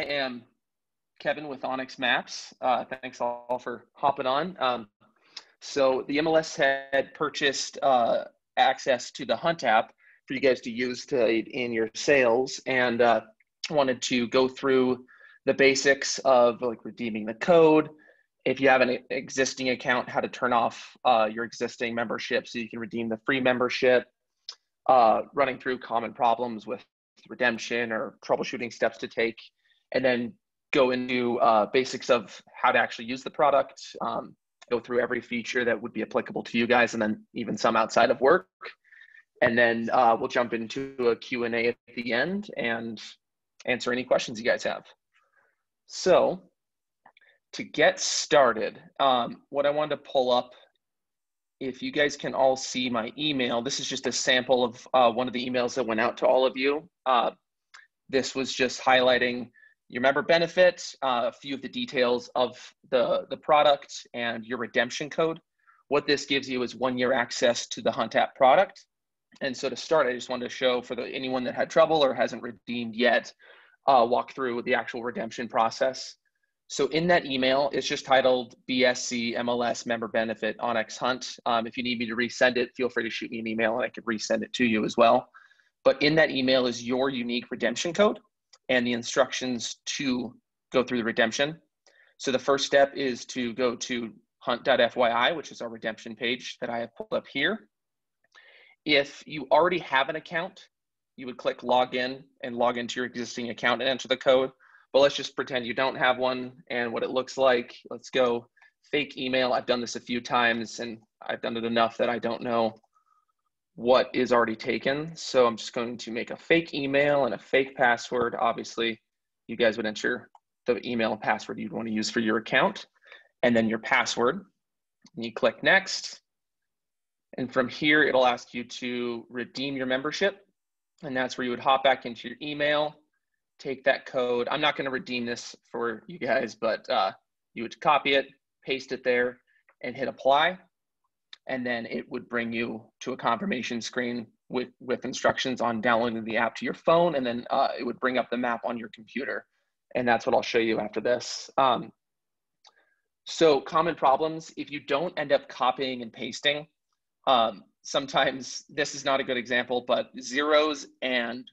am Kevin with onX Maps. Uh, thanks all for hopping on. Um, so the MLS had purchased uh, access to the Hunt app for you guys to use to in your sales, and uh, wanted to go through the basics of like redeeming the code. If you have an existing account, how to turn off uh, your existing membership so you can redeem the free membership. Uh, running through common problems with redemption or troubleshooting steps to take, and then go into uh, basics of how to actually use the product, um, go through every feature that would be applicable to you guys, and then even some outside of work. And then uh, we'll jump into a Q&A at the end and answer any questions you guys have. So to get started, um, what I wanted to pull up, if you guys can all see my email, this is just a sample of uh, one of the emails that went out to all of you. Uh, this was just highlighting your member benefit, uh, a few of the details of the, the product and your redemption code. What this gives you is one year access to the Hunt app product. And so to start, I just wanted to show for the, anyone that had trouble or hasn't redeemed yet, uh, walk through the actual redemption process. So in that email, it's just titled BSC MLS member benefit onX Hunt. Um, if you need me to resend it, feel free to shoot me an email and I could resend it to you as well. But in that email is your unique redemption code and the instructions to go through the redemption. So the first step is to go to hunt.fyi, which is our redemption page that I have pulled up here. If you already have an account, you would click login and log into your existing account and enter the code. But let's just pretend you don't have one and what it looks like. Let's go fake email. I've done this a few times and I've done it enough that I don't know what is already taken. So I'm just going to make a fake email and a fake password. Obviously, you guys would enter the email and password you'd want to use for your account and then your password. And you click next. And from here, it'll ask you to redeem your membership. And that's where you would hop back into your email, take that code. I'm not going to redeem this for you guys, but uh, you would copy it, paste it there, and hit apply and then it would bring you to a confirmation screen with, with instructions on downloading the app to your phone, and then uh, it would bring up the map on your computer. And that's what I'll show you after this. Um, so common problems, if you don't end up copying and pasting, um, sometimes this is not a good example, but zeros and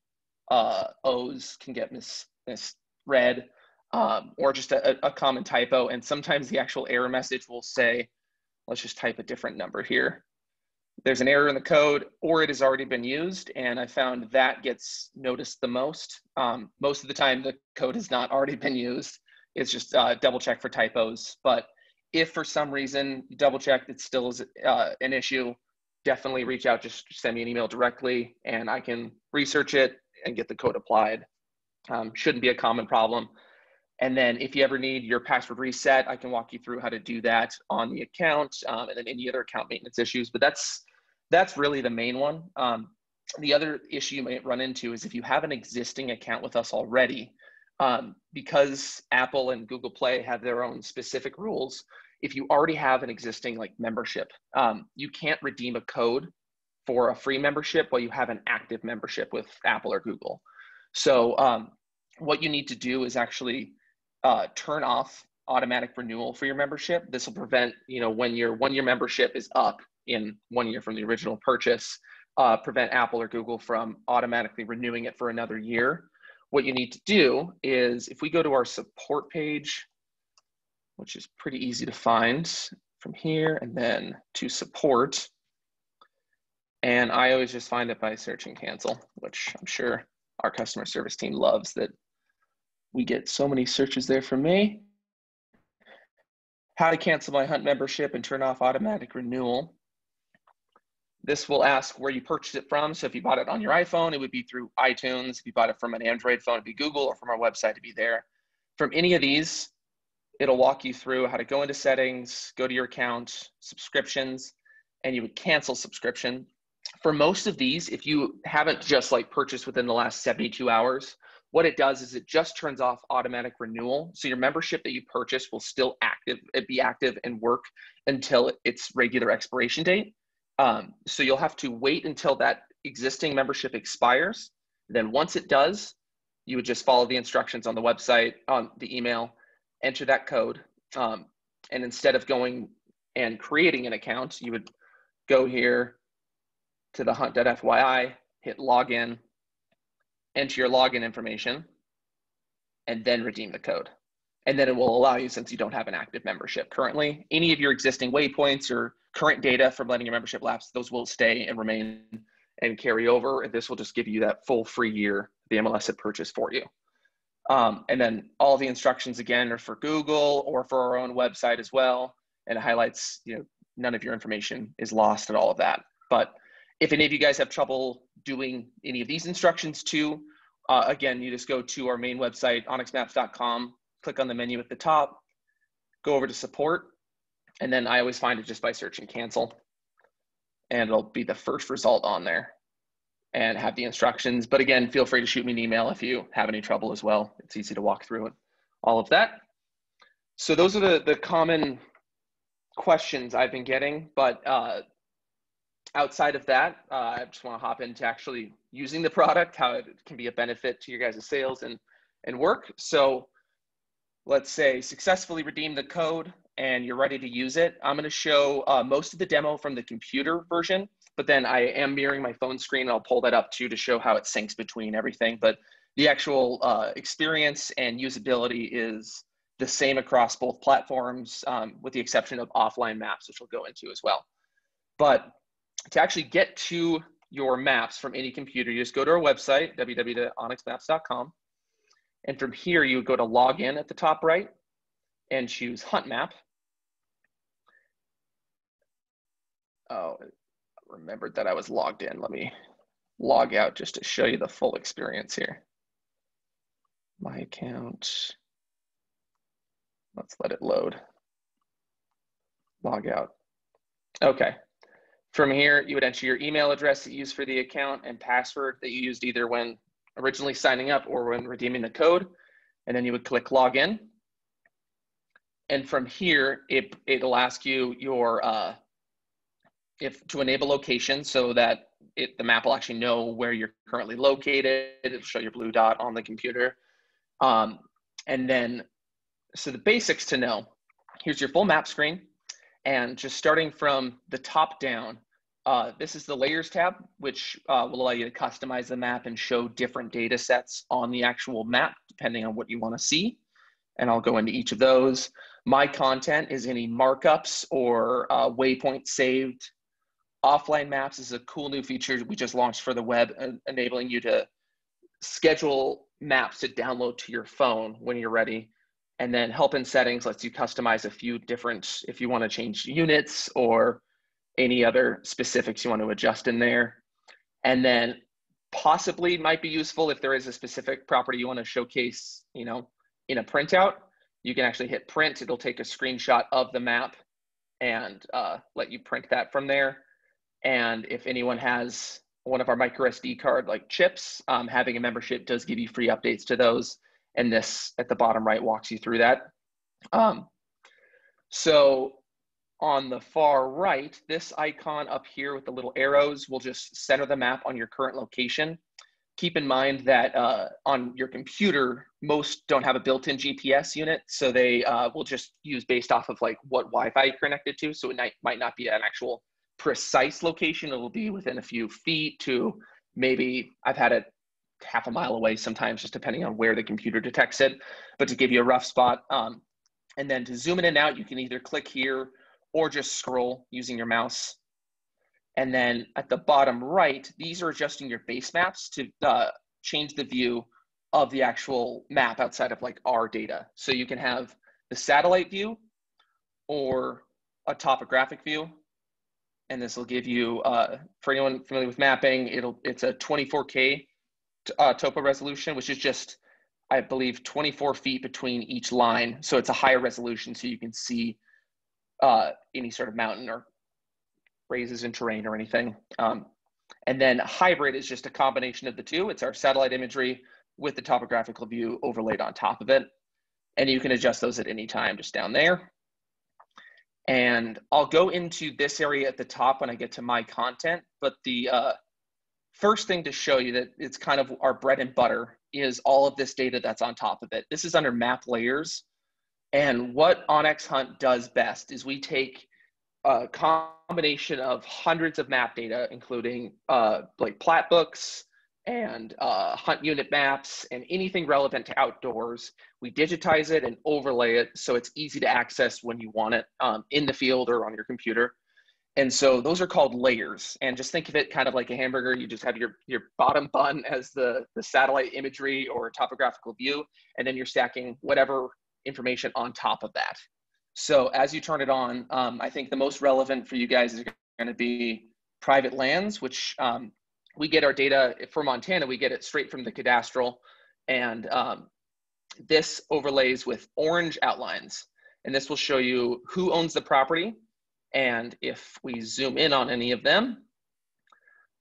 uh, O's can get mis misread um, or just a, a common typo. And sometimes the actual error message will say Let's just type a different number here. There's an error in the code or it has already been used. And I found that gets noticed the most. Um, most of the time the code has not already been used. It's just uh, double check for typos. But if for some reason you double check it still is uh, an issue, definitely reach out, just send me an email directly and I can research it and get the code applied. Um, shouldn't be a common problem. And then if you ever need your password reset, I can walk you through how to do that on the account um, and then any other account maintenance issues. But that's that's really the main one. Um, the other issue you might run into is if you have an existing account with us already, um, because Apple and Google Play have their own specific rules. If you already have an existing like membership, um, you can't redeem a code for a free membership while you have an active membership with Apple or Google. So um, what you need to do is actually uh, turn off automatic renewal for your membership. This will prevent, you know, when your one year membership is up in one year from the original purchase, uh, prevent Apple or Google from automatically renewing it for another year. What you need to do is if we go to our support page, which is pretty easy to find from here and then to support. And I always just find it by searching cancel, which I'm sure our customer service team loves that we get so many searches there from me. How to cancel my Hunt membership and turn off automatic renewal. This will ask where you purchased it from. So if you bought it on your iPhone, it would be through iTunes. If you bought it from an Android phone, it'd be Google, or from our website, to be there. From any of these, it'll walk you through how to go into settings, go to your account, subscriptions, and you would cancel subscription. For most of these, if you haven't just like purchased within the last 72 hours, what it does is it just turns off automatic renewal. So your membership that you purchase will still active, it be active and work until its regular expiration date. Um, so you'll have to wait until that existing membership expires. Then once it does, you would just follow the instructions on the website, on the email, enter that code. Um, and instead of going and creating an account, you would go here to the hunt.fyi, hit login, enter your login information, and then redeem the code. And then it will allow you, since you don't have an active membership currently, any of your existing waypoints or current data from letting your membership lapse, those will stay and remain and carry over. And this will just give you that full free year the MLS had purchased for you. Um, and then all the instructions again are for Google or for our own website as well. And it highlights, you know, none of your information is lost at all of that. But if any of you guys have trouble doing any of these instructions too, uh, again, you just go to our main website, onxmaps.com, click on the menu at the top, go over to support, and then I always find it just by searching cancel. And it'll be the first result on there and have the instructions. But again, feel free to shoot me an email if you have any trouble as well. It's easy to walk through it, all of that. So those are the, the common questions I've been getting. But uh, outside of that, uh, I just want to hop into actually using the product, how it can be a benefit to your guys' sales and, and work. So let's say successfully redeem the code and you're ready to use it. I'm going to show uh, most of the demo from the computer version but then I am mirroring my phone screen. And I'll pull that up too to show how it syncs between everything. But the actual uh, experience and usability is the same across both platforms, um, with the exception of offline maps, which we'll go into as well. But to actually get to your maps from any computer, you just go to our website, www.onxmaps.com. And from here, you would go to login at the top right and choose hunt map. Oh, remembered that I was logged in. Let me log out just to show you the full experience here. My account. Let's let it load. Log out. Okay. From here, you would enter your email address that you used for the account and password that you used either when originally signing up or when redeeming the code. And then you would click login. And from here, it, it'll ask you your uh, if to enable location so that it, the map will actually know where you're currently located. It'll show your blue dot on the computer. Um, and then, so the basics to know, here's your full map screen. And just starting from the top down, uh, this is the layers tab, which uh, will allow you to customize the map and show different data sets on the actual map, depending on what you wanna see. And I'll go into each of those. My content is any markups or uh, waypoint saved offline maps is a cool new feature we just launched for the web, enabling you to schedule maps to download to your phone when you're ready. And then help in settings lets you customize a few different, if you want to change units or any other specifics you want to adjust in there. And then possibly might be useful if there is a specific property you want to showcase, you know, in a printout, you can actually hit print. It'll take a screenshot of the map and uh, let you print that from there. And if anyone has one of our micro SD card like chips, um, having a membership does give you free updates to those. And this at the bottom right walks you through that. Um, so on the far right, this icon up here with the little arrows will just center the map on your current location. Keep in mind that uh, on your computer, most don't have a built-in GPS unit, so they uh, will just use based off of like what Wi-Fi you're connected to. So it might, might not be an actual precise location. It will be within a few feet to maybe I've had it half a mile away sometimes, just depending on where the computer detects it. But to give you a rough spot, um, and then to zoom in and out, you can either click here or just scroll using your mouse. And then at the bottom right, these are adjusting your base maps to uh, change the view of the actual map outside of like our data. So you can have the satellite view or a topographic view and this will give you, uh, for anyone familiar with mapping, it'll it's a 24K uh, topo resolution, which is just, I believe, 24 feet between each line. So it's a higher resolution so you can see uh, any sort of mountain or raises in terrain or anything. Um, and then hybrid is just a combination of the two. It's our satellite imagery with the topographical view overlaid on top of it. And you can adjust those at any time just down there. And I'll go into this area at the top when I get to my content. But the uh, first thing to show you that it's kind of our bread and butter is all of this data that's on top of it. This is under map layers. And what onX Hunt does best is we take a combination of hundreds of map data, including uh, like plat books and uh, hunt unit maps and anything relevant to outdoors. We digitize it and overlay it so it's easy to access when you want it um, in the field or on your computer. And so those are called layers. And just think of it kind of like a hamburger. You just have your, your bottom bun as the, the satellite imagery or topographical view, and then you're stacking whatever information on top of that. So as you turn it on, um, I think the most relevant for you guys is going to be private lands, which um, we get our data for Montana, we get it straight from the cadastral. And um, this overlays with orange outlines. And this will show you who owns the property, and if we zoom in on any of them,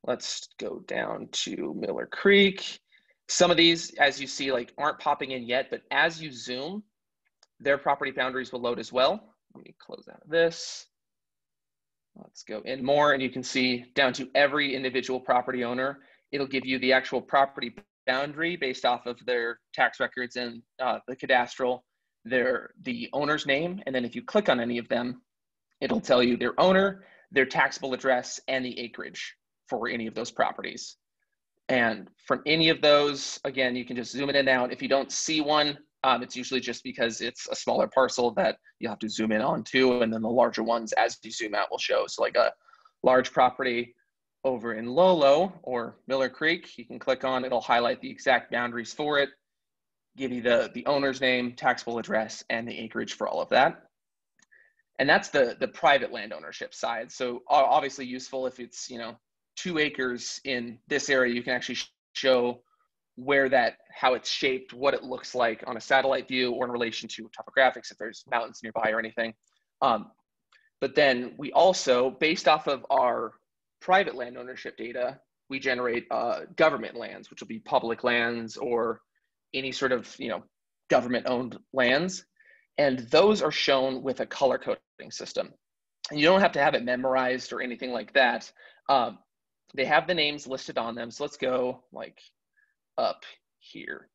let's go down to Miller Creek. Some of these, as you see, like aren't popping in yet, but as you zoom, their property boundaries will load as well. Let me close out of this. Let's go in more and you can see down to every individual property owner. It'll give you the actual property boundary based off of their tax records and uh, the cadastral, their the owner's name, and then if you click on any of them, It'll tell you their owner, their taxable address, and the acreage for any of those properties. And from any of those, again, you can just zoom in and out. If you don't see one, um, it's usually just because it's a smaller parcel that you have to zoom in on too. And then the larger ones, as you zoom out, will show. So like a large property over in Lolo or Miller Creek, you can click on, it'll highlight the exact boundaries for it, give you the, the owner's name, taxable address, and the acreage for all of that and that's the the private land ownership side. So obviously useful if it's you know two acres in this area you can actually show where that how it's shaped what it looks like on a satellite view or in relation to topographics if there's mountains nearby or anything. Um, but then we also based off of our private land ownership data we generate uh, government lands which will be public lands or any sort of you know government owned lands and those are shown with a color coding system. And you don't have to have it memorized or anything like that. Um, they have the names listed on them. So let's go like up here.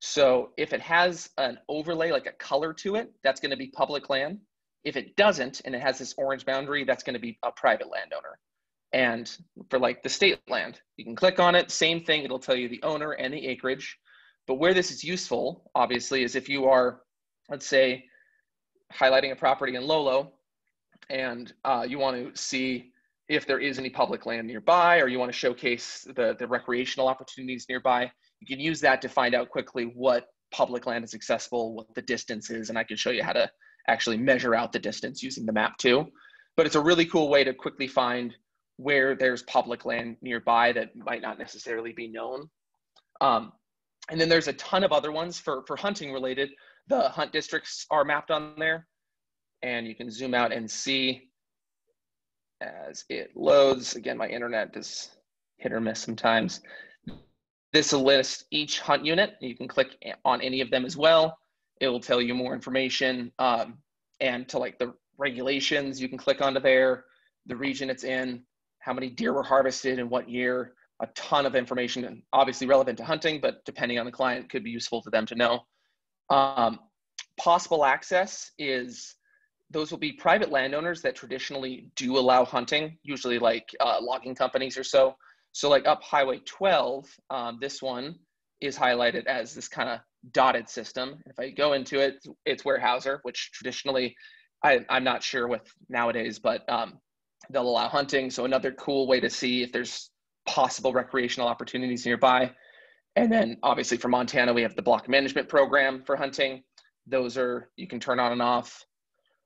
So if it has an overlay, like a color to it, that's gonna be public land. If it doesn't, and it has this orange boundary, that's gonna be a private landowner. And for like the state land, you can click on it, same thing, it'll tell you the owner and the acreage. But where this is useful, obviously, is if you are let's say highlighting a property in Lolo and uh, you want to see if there is any public land nearby or you want to showcase the, the recreational opportunities nearby, you can use that to find out quickly what public land is accessible, what the distance is, and I can show you how to actually measure out the distance using the map too. But it's a really cool way to quickly find where there's public land nearby that might not necessarily be known. Um, and then there's a ton of other ones for, for hunting related the hunt districts are mapped on there. And you can zoom out and see as it loads. Again, my internet is hit or miss sometimes. This will list each hunt unit. You can click on any of them as well. It will tell you more information. Um, and to like the regulations, you can click onto there, the region it's in, how many deer were harvested in what year, a ton of information and obviously relevant to hunting, but depending on the client could be useful to them to know. Um, possible access is those will be private landowners that traditionally do allow hunting, usually like uh, logging companies or so. So like up Highway 12, um, this one is highlighted as this kind of dotted system. If I go into it, it's Weyerhaeuser, which traditionally I, am not sure with nowadays, but um, they'll allow hunting. So another cool way to see if there's possible recreational opportunities nearby. And then obviously for Montana, we have the block management program for hunting. Those are, you can turn on and off.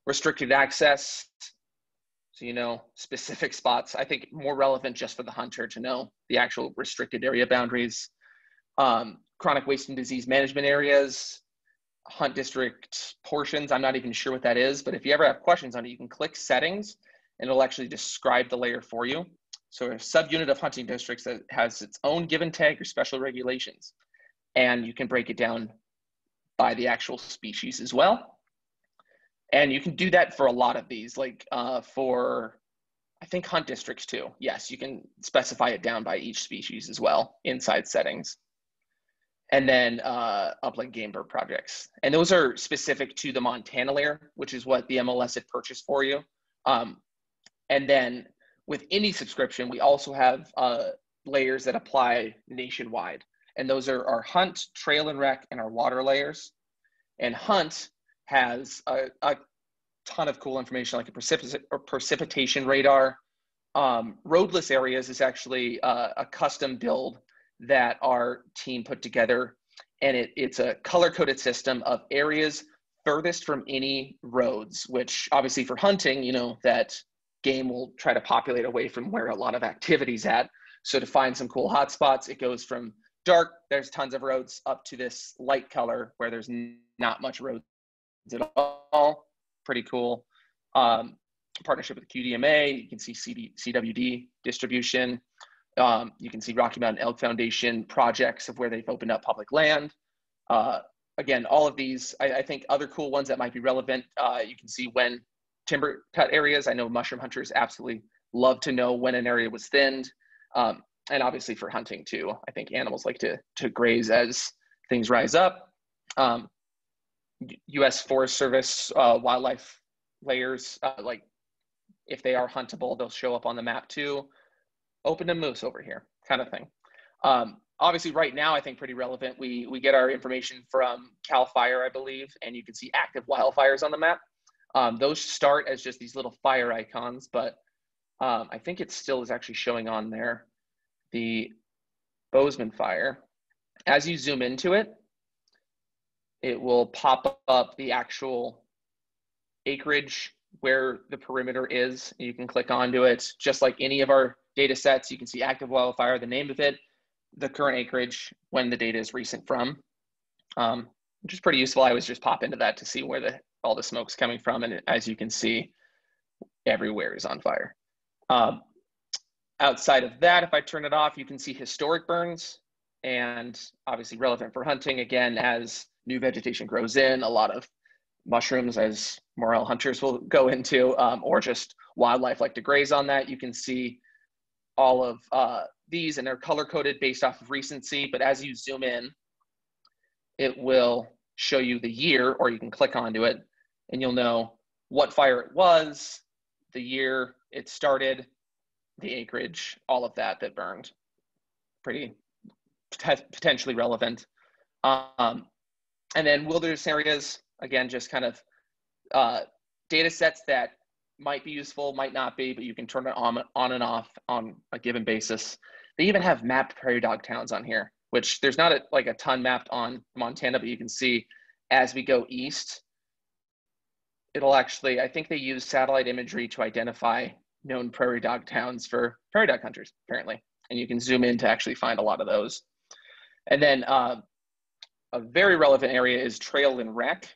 Restricted access, so you know specific spots. I think more relevant just for the hunter to know the actual restricted area boundaries. Um, chronic wasting disease management areas, hunt district portions. I'm not even sure what that is, but if you ever have questions on it, you can click settings and it'll actually describe the layer for you. So a subunit of hunting districts that has its own given tag or special regulations. And you can break it down by the actual species as well. And you can do that for a lot of these, like uh, for, I think hunt districts too. Yes, you can specify it down by each species as well inside settings. and then uh, upland game bird projects. And those are specific to the Montana layer, which is what the MLS had purchased for you. Um, and then with any subscription, we also have uh, layers that apply nationwide. And those are our hunt, trail and rec, and our water layers. And hunt has a, a ton of cool information like a precipit- precipitation radar. Um, roadless areas is actually uh, a custom build that our team put together. And it, it's a color coded system of areas furthest from any roads, which obviously for hunting, you know, that game will try to populate away from where a lot of activities at. So to find some cool hotspots, it goes from dark, there's tons of roads, up to this light color where there's not much roads at all. Pretty cool. Um, partnership with QDMA, you can see CD, CWD distribution. Um, you can see Rocky Mountain Elk Foundation projects of where they've opened up public land. Uh, again, all of these, I, I, think other cool ones that might be relevant, uh, you can see when timber cut areas. I know mushroom hunters absolutely love to know when an area was thinned. Um, and obviously for hunting too. I think animals like to, to graze as things rise up. Um, U.S. Forest Service uh, wildlife layers, uh, like if they are huntable, they'll show up on the map too. Open to moose over here, kind of thing. Um, obviously, right now, I think pretty relevant. We we get our information from Cal Fire, I believe, and you can see active wildfires on the map. Um, those start as just these little fire icons, but um, I think it still is actually showing on there the Bozeman fire. As you zoom into it, it will pop up the actual acreage where the perimeter is. You can click onto it just like any of our data sets. You can see active wildfire, the name of it, the current acreage, when the data is recent from, um, which is pretty useful. I always just pop into that to see where the all the smoke's coming from. And as you can see, everywhere is on fire. Um, outside of that, if I turn it off, you can see historic burns and obviously relevant for hunting again as new vegetation grows in, a lot of mushrooms as morel hunters will go into, um, or just wildlife like to graze on that. You can see all of uh, these and they're color coded based off of recency, but as you zoom in, it will show you the year or you can click onto it and you'll know what fire it was, the year it started, the acreage, all of that that burned. Pretty potentially relevant. Um, and then wilderness areas, again, just kind of uh, data sets that might be useful, might not be, but you can turn it on, on and off on a given basis. They even have mapped prairie dog towns on here, which there's not a, like a ton mapped on Montana, but you can see as we go east, it'll actually, I think they use satellite imagery to identify known prairie dog towns for prairie dog hunters, apparently. And you can zoom in to actually find a lot of those. And then uh, a very relevant area is trail and rec.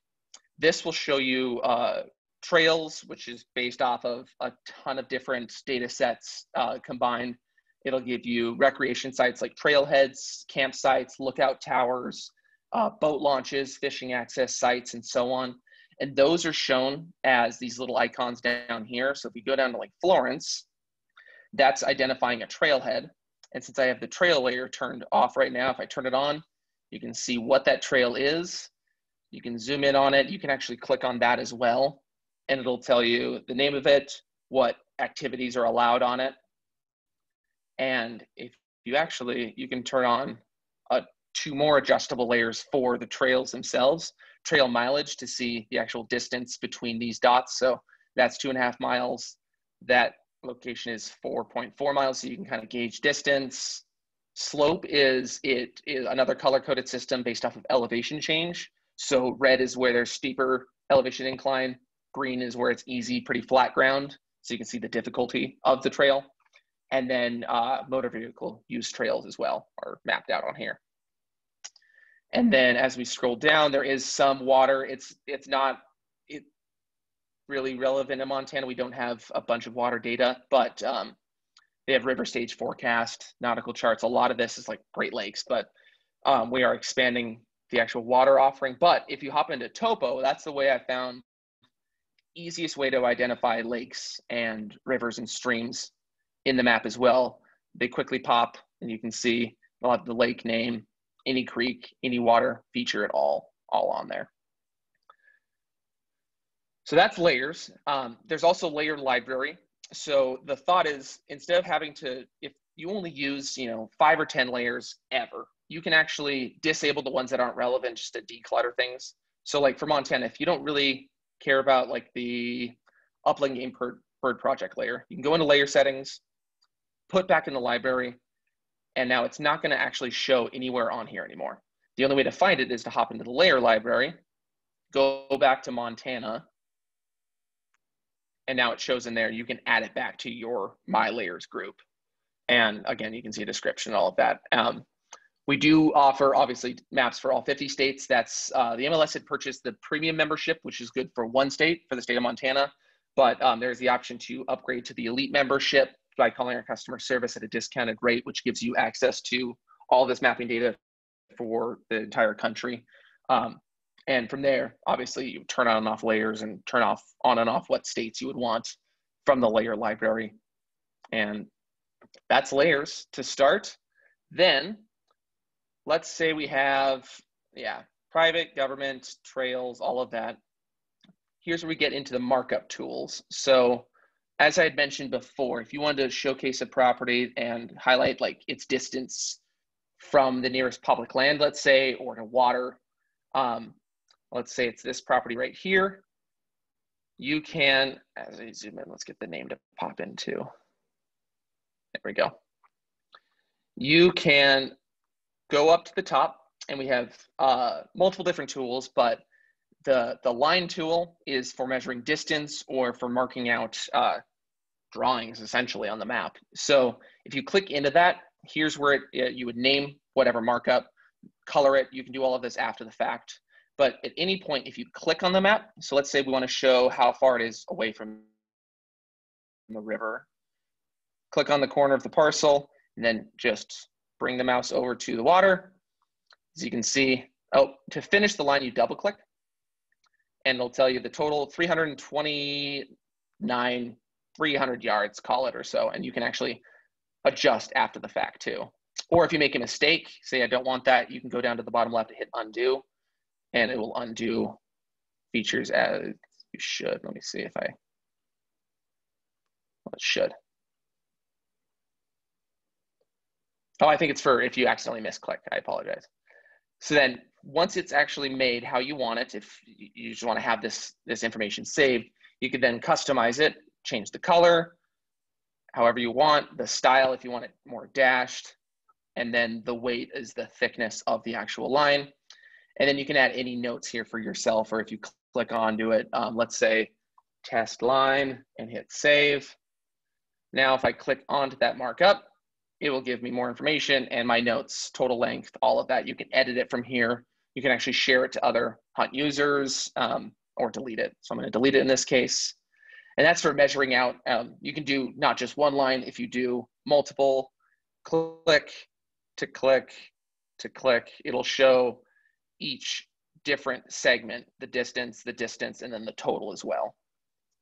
This will show you uh, trails, which is based off of a ton of different data sets uh, combined. It'll give you recreation sites like trailheads, campsites, lookout towers, uh, boat launches, fishing access sites, and so on. And those are shown as these little icons down here. So if we go down to like Florence, that's identifying a trailhead. And since I have the trail layer turned off right now, if I turn it on, you can see what that trail is. You can zoom in on it. You can actually click on that as well. And it'll tell you the name of it, what activities are allowed on it. And if you actually, you can turn on a, two more adjustable layers for the trails themselves trail mileage to see the actual distance between these dots. So that's two and a half miles. That location is 4.4 miles, so you can kind of gauge distance. Slope is it is another color coded system based off of elevation change. So red is where there's steeper elevation incline. Green is where it's easy, pretty flat ground. So you can see the difficulty of the trail. And then uh, motor vehicle use trails as well are mapped out on here. And then as we scroll down, there is some water. It's it's not it really relevant in Montana. We don't have a bunch of water data, but um, they have river stage forecast, nautical charts. A lot of this is like Great Lakes, but um, we are expanding the actual water offering. But if you hop into Topo, that's the way I found easiest way to identify lakes and rivers and streams in the map as well. They quickly pop and you can see a lot of the lake name any creek, any water feature at all, all on there. So that's layers. Um, there's also layered library. So the thought is instead of having to, if you only use, you know, five or 10 layers ever, you can actually disable the ones that aren't relevant just to declutter things. So like for Montana, if you don't really care about like the upland game bird, bird project layer, you can go into layer settings, put back in the library, and now it's not gonna actually show anywhere on here anymore. The only way to find it is to hop into the layer library, go back to Montana, and now it shows in there, you can add it back to your My Layers group. And again, you can see a description, and all of that. Um, we do offer obviously maps for all 50 states. That's uh, the MLS had purchased the premium membership, which is good for one state, for the state of Montana. But um, there's the option to upgrade to the elite membership by calling our customer service at a discounted rate, which gives you access to all this mapping data for the entire country. Um, and from there, obviously, you turn on and off layers and turn off on and off what states you would want from the layer library. And that's layers to start. Then let's say we have, yeah, private, government, trails, all of that. Here's where we get into the markup tools. So as I had mentioned before, if you wanted to showcase a property and highlight like its distance from the nearest public land, let's say, or to water, um, let's say it's this property right here, you can, as I zoom in, let's get the name to pop into. There we go. You can go up to the top and we have uh, multiple different tools, but the, the line tool is for measuring distance or for marking out uh, drawings essentially on the map. So if you click into that, here's where it, you would name whatever markup, color it. You can do all of this after the fact. But at any point, if you click on the map, so let's say we want to show how far it is away from the river, click on the corner of the parcel, and then just bring the mouse over to the water. As you can see, oh, to finish the line, you double click, and it'll tell you the total 329, 300 yards, call it or so, and you can actually adjust after the fact too. Or if you make a mistake, say I don't want that, you can go down to the bottom left and hit undo, and it will undo features as you should. Let me see if I, well, it should. Oh, I think it's for if you accidentally misclick. I apologize. So then once it's actually made how you want it, if you just want to have this, this information saved, you could then customize it, change the color, however you want, the style if you want it more dashed, and then the weight is the thickness of the actual line. And then you can add any notes here for yourself, or if you click onto it, um, let's say test line and hit save. Now, if I click onto that markup, it will give me more information and my notes, total length, all of that. You can edit it from here. You can actually share it to other hunt users um, or delete it. So I'm gonna delete it in this case. And that's for measuring out. Um, you can do not just one line, if you do multiple, click to click to click, it'll show each different segment, the distance, the distance, and then the total as well,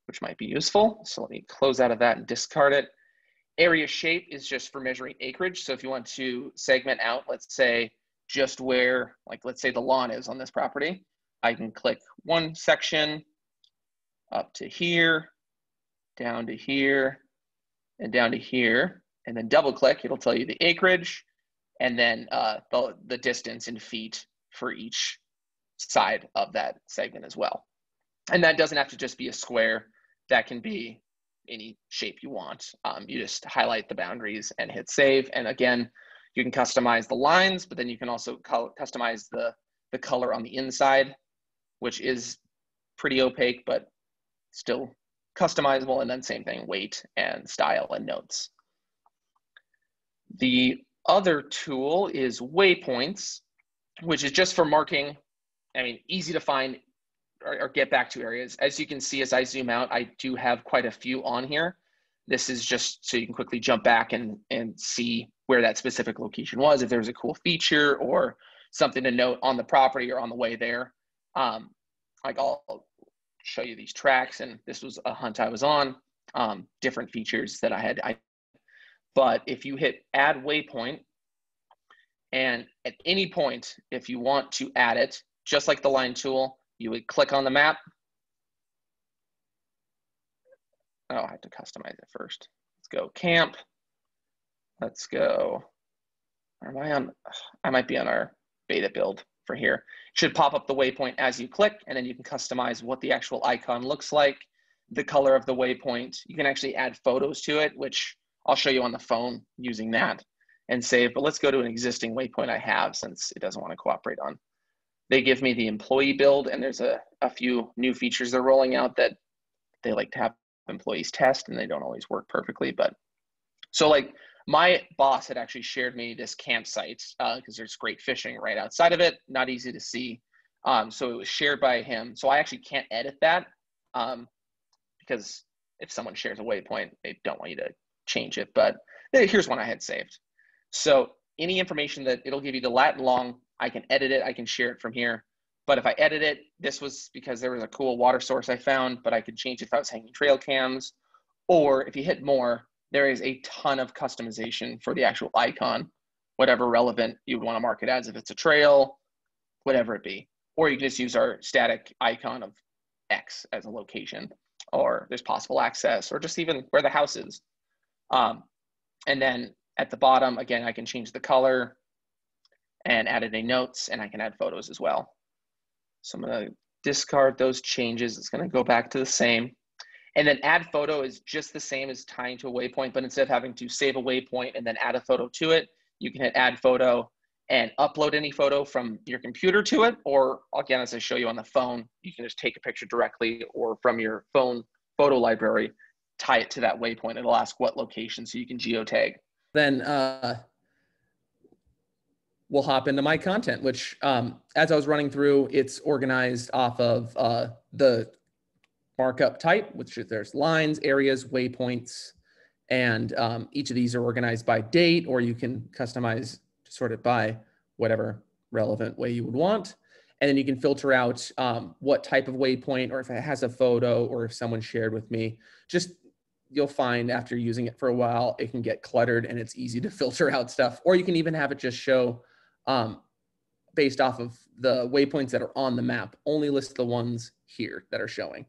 which might be useful. So let me close out of that and discard it. Area shape is just for measuring acreage. So if you want to segment out, let's say just where, like let's say the lawn is on this property, I can click one section up to here, down to here, and down to here, and then double click, it'll tell you the acreage, and then uh, the, the distance in feet for each side of that segment as well. And that doesn't have to just be a square. That can be any shape you want. Um, you just highlight the boundaries and hit save. And again, you can customize the lines, but then you can also customize the, the color on the inside, which is pretty opaque, but still customizable. And then same thing, weight and style and notes. The other tool is waypoints which is just for marking. I mean, easy to find or, or, get back to areas. As you can see, as I zoom out, I do have quite a few on here. This is just so you can quickly jump back and, and see where that specific location was, if there's a cool feature or something to note on the property or on the way there. Um, like I'll show you these tracks and this was a hunt I was on, um, different features that I had. I, but if you hit add waypoint, And at any point, if you want to add it, just like the line tool, you would click on the map. Oh, I have to customize it first. Let's go camp. Let's go. Am I on? I might be on our beta build for here. It should pop up the waypoint as you click, and then you can customize what the actual icon looks like, the color of the waypoint. You can actually add photos to it, which I'll show you on the phone using that and save. But let's go to an existing waypoint I have since it doesn't want to cooperate on. They give me the employee build, and there's a, a few new features they're rolling out that they like to have employees test, and they don't always work perfectly. But so like my boss had actually shared me this campsite because uh, there's great fishing right outside of it, not easy to see. Um, so it was shared by him. So I actually can't edit that um, because if someone shares a waypoint, they don't want you to change it. But here's one I had saved. So any information that it'll give you the lat long, I can edit it. I can share it from here. But if I edit it, this was because there was a cool water source I found, but I could change it if I was hanging trail cams. Or if you hit more, there is a ton of customization for the actual icon, whatever relevant you would want to mark it as, if it's a trail, whatever it be. Or you can just use our static icon of X as a location, or there's possible access, or just even where the house is. Um, and then at the bottom, again, I can change the color and add any notes, and I can add photos as well. So I'm gonna discard those changes. It's gonna go back to the same. And then add photo is just the same as tying to a waypoint, but instead of having to save a waypoint and then add a photo to it, you can hit add photo and upload any photo from your computer to it. Or again, as I show you on the phone, you can just take a picture directly or from your phone photo library, tie it to that waypoint. It'll ask what location so you can geotag. Then uh, we'll hop into my content, which um, as I was running through, it's organized off of uh, the markup type, which is there's lines, areas, waypoints, and um, each of these are organized by date, or you can customize to sort it by whatever relevant way you would want. And then you can filter out um, what type of waypoint, or if it has a photo, or if someone shared with me. Just you'll find after using it for a while, it can get cluttered and it's easy to filter out stuff. Or you can even have it just show um, based off of the waypoints that are on the map, only list the ones here that are showing.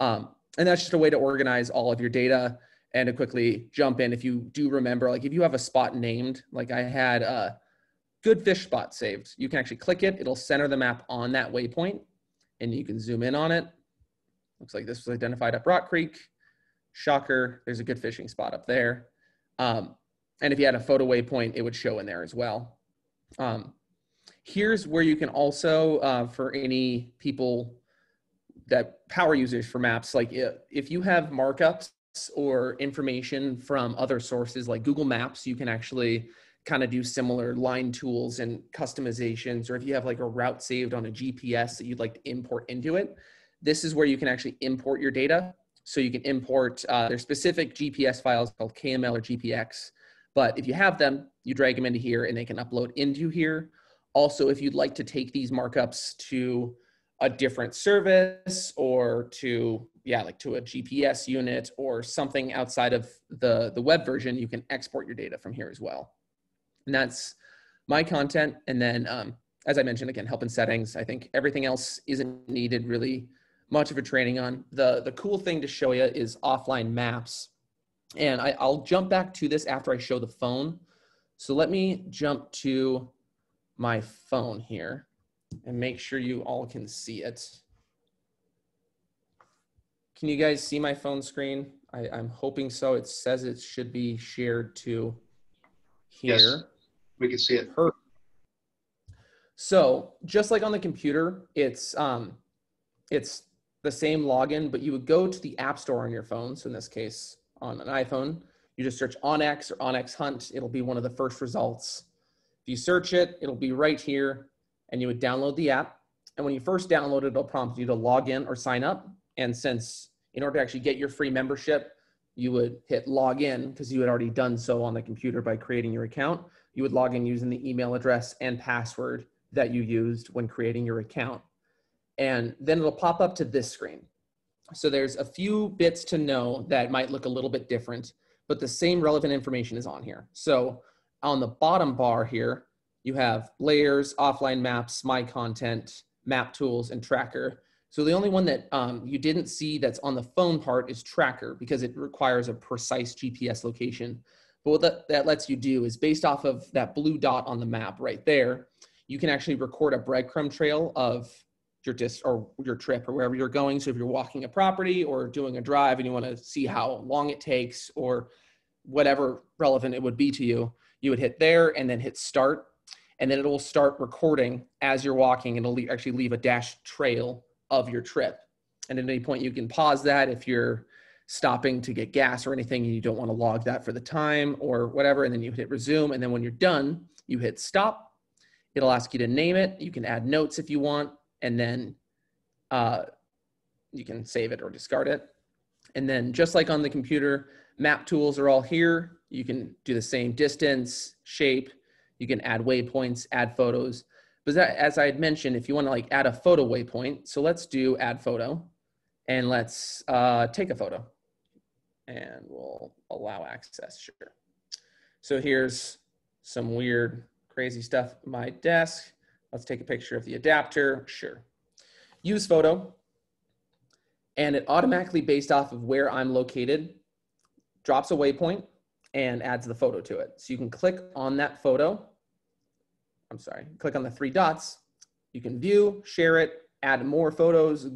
Um, and that's just a way to organize all of your data and to quickly jump in if you do remember, like if you have a spot named, like I had a good fish spot saved, you can actually click it. It'll center the map on that waypoint and you can zoom in on it. Looks like this was identified up Rock Creek. Shocker, there's a good fishing spot up there. Um, and if you had a photo waypoint, it would show in there as well. Um, here's where you can also, uh, for any people that power users for maps, like if you have markups or information from other sources like Google Maps, you can actually kind of do similar line tools and customizations. Or if you have like a route saved on a GPS that you'd like to import into it, this is where you can actually import your data. So you can import uh, their specific GPS files called KML or GPX. But if you have them, you drag them into here and they can upload into here. Also, if you'd like to take these markups to a different service or to yeah like to a gps unit or something outside of the the web version you can export your data from here as well. And that's my content. And then um, as i mentioned again help and settings. I think everything else isn't needed really much of a training on. The the cool thing to show you is offline maps and I, i'll jump back to this after i show the phone so let me jump to my phone here and make sure you all can see it. Can you guys see my phone screen? I, am hoping so. It says it should be shared to here. Yes, we can see it. So just like on the computer, it's um, it's the same login, but you would go to the App Store on your phone. So in this case, on an iPhone, you just search OnX or OnX Hunt. It'll be one of the first results. If you search it, it'll be right here and you would download the app. And when you first download it, it'll prompt you to log in or sign up. And since in order to actually get your free membership, you would hit log in because you had already done so on the computer by creating your account. You would log in using the email address and password that you used when creating your account. And then it'll pop up to this screen. So there's a few bits to know that might look a little bit different, but the same relevant information is on here. So on the bottom bar here, you have layers, offline maps, my content, map tools, and tracker. So the only one that um, you didn't see that's on the phone part is tracker because it requires a precise GPS location. But what that, that lets you do is based off of that blue dot on the map right there, you can actually record a breadcrumb trail of your dis or your trip or wherever you're going. So if you're walking a property or doing a drive and you want to see how long it takes or whatever relevant it would be to you, you would hit there and then hit start. And then it will start recording as you're walking it'll actually leave a dash trail of your trip. And at any point, you can pause that if you're stopping to get gas or anything and you don't want to log that for the time or whatever. And then you hit resume. And then when you're done, you hit stop. It'll ask you to name it. You can add notes if you want. And then uh, you can save it or discard it. And then just like on the computer, map tools are all here. You can do the same distance, shape. You can add waypoints, add photos. But that, as I had mentioned, if you want to like add a photo waypoint, so let's do add photo and let's uh, take a photo and we'll allow access, sure. So here's some weird, crazy stuff my desk. Let's take a picture of the adapter, sure. Use photo, and it automatically based off of where I'm located, drops a waypoint and adds the photo to it. So you can click on that photo I'm sorry, click on the three dots. You can view, share it, add more photos.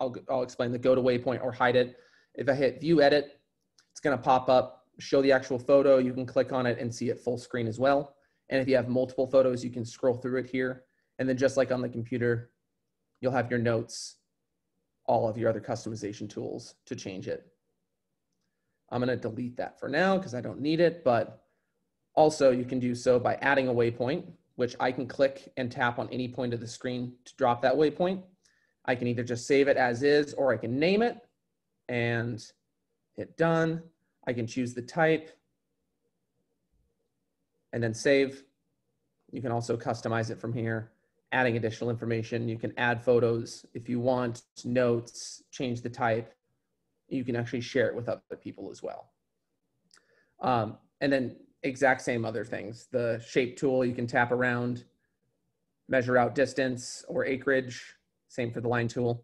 I'll, I'll explain the go to waypoint or hide it. If I hit view edit, it's gonna pop up, show the actual photo. You can click on it and see it full screen as well. And if you have multiple photos, you can scroll through it here. And then just like on the computer, you'll have your notes, all of your other customization tools to change it. I'm gonna delete that for now because I don't need it, but also, you can do so by adding a waypoint, which I can click and tap on any point of the screen to drop that waypoint. I can either just save it as is, or I can name it and hit done. I can choose the type and then save. You can also customize it from here, adding additional information. You can add photos if you want, notes, change the type. You can actually share it with other people as well. Um, and then exact same other things. The shape tool, you can tap around, measure out distance or acreage. Same for the line tool,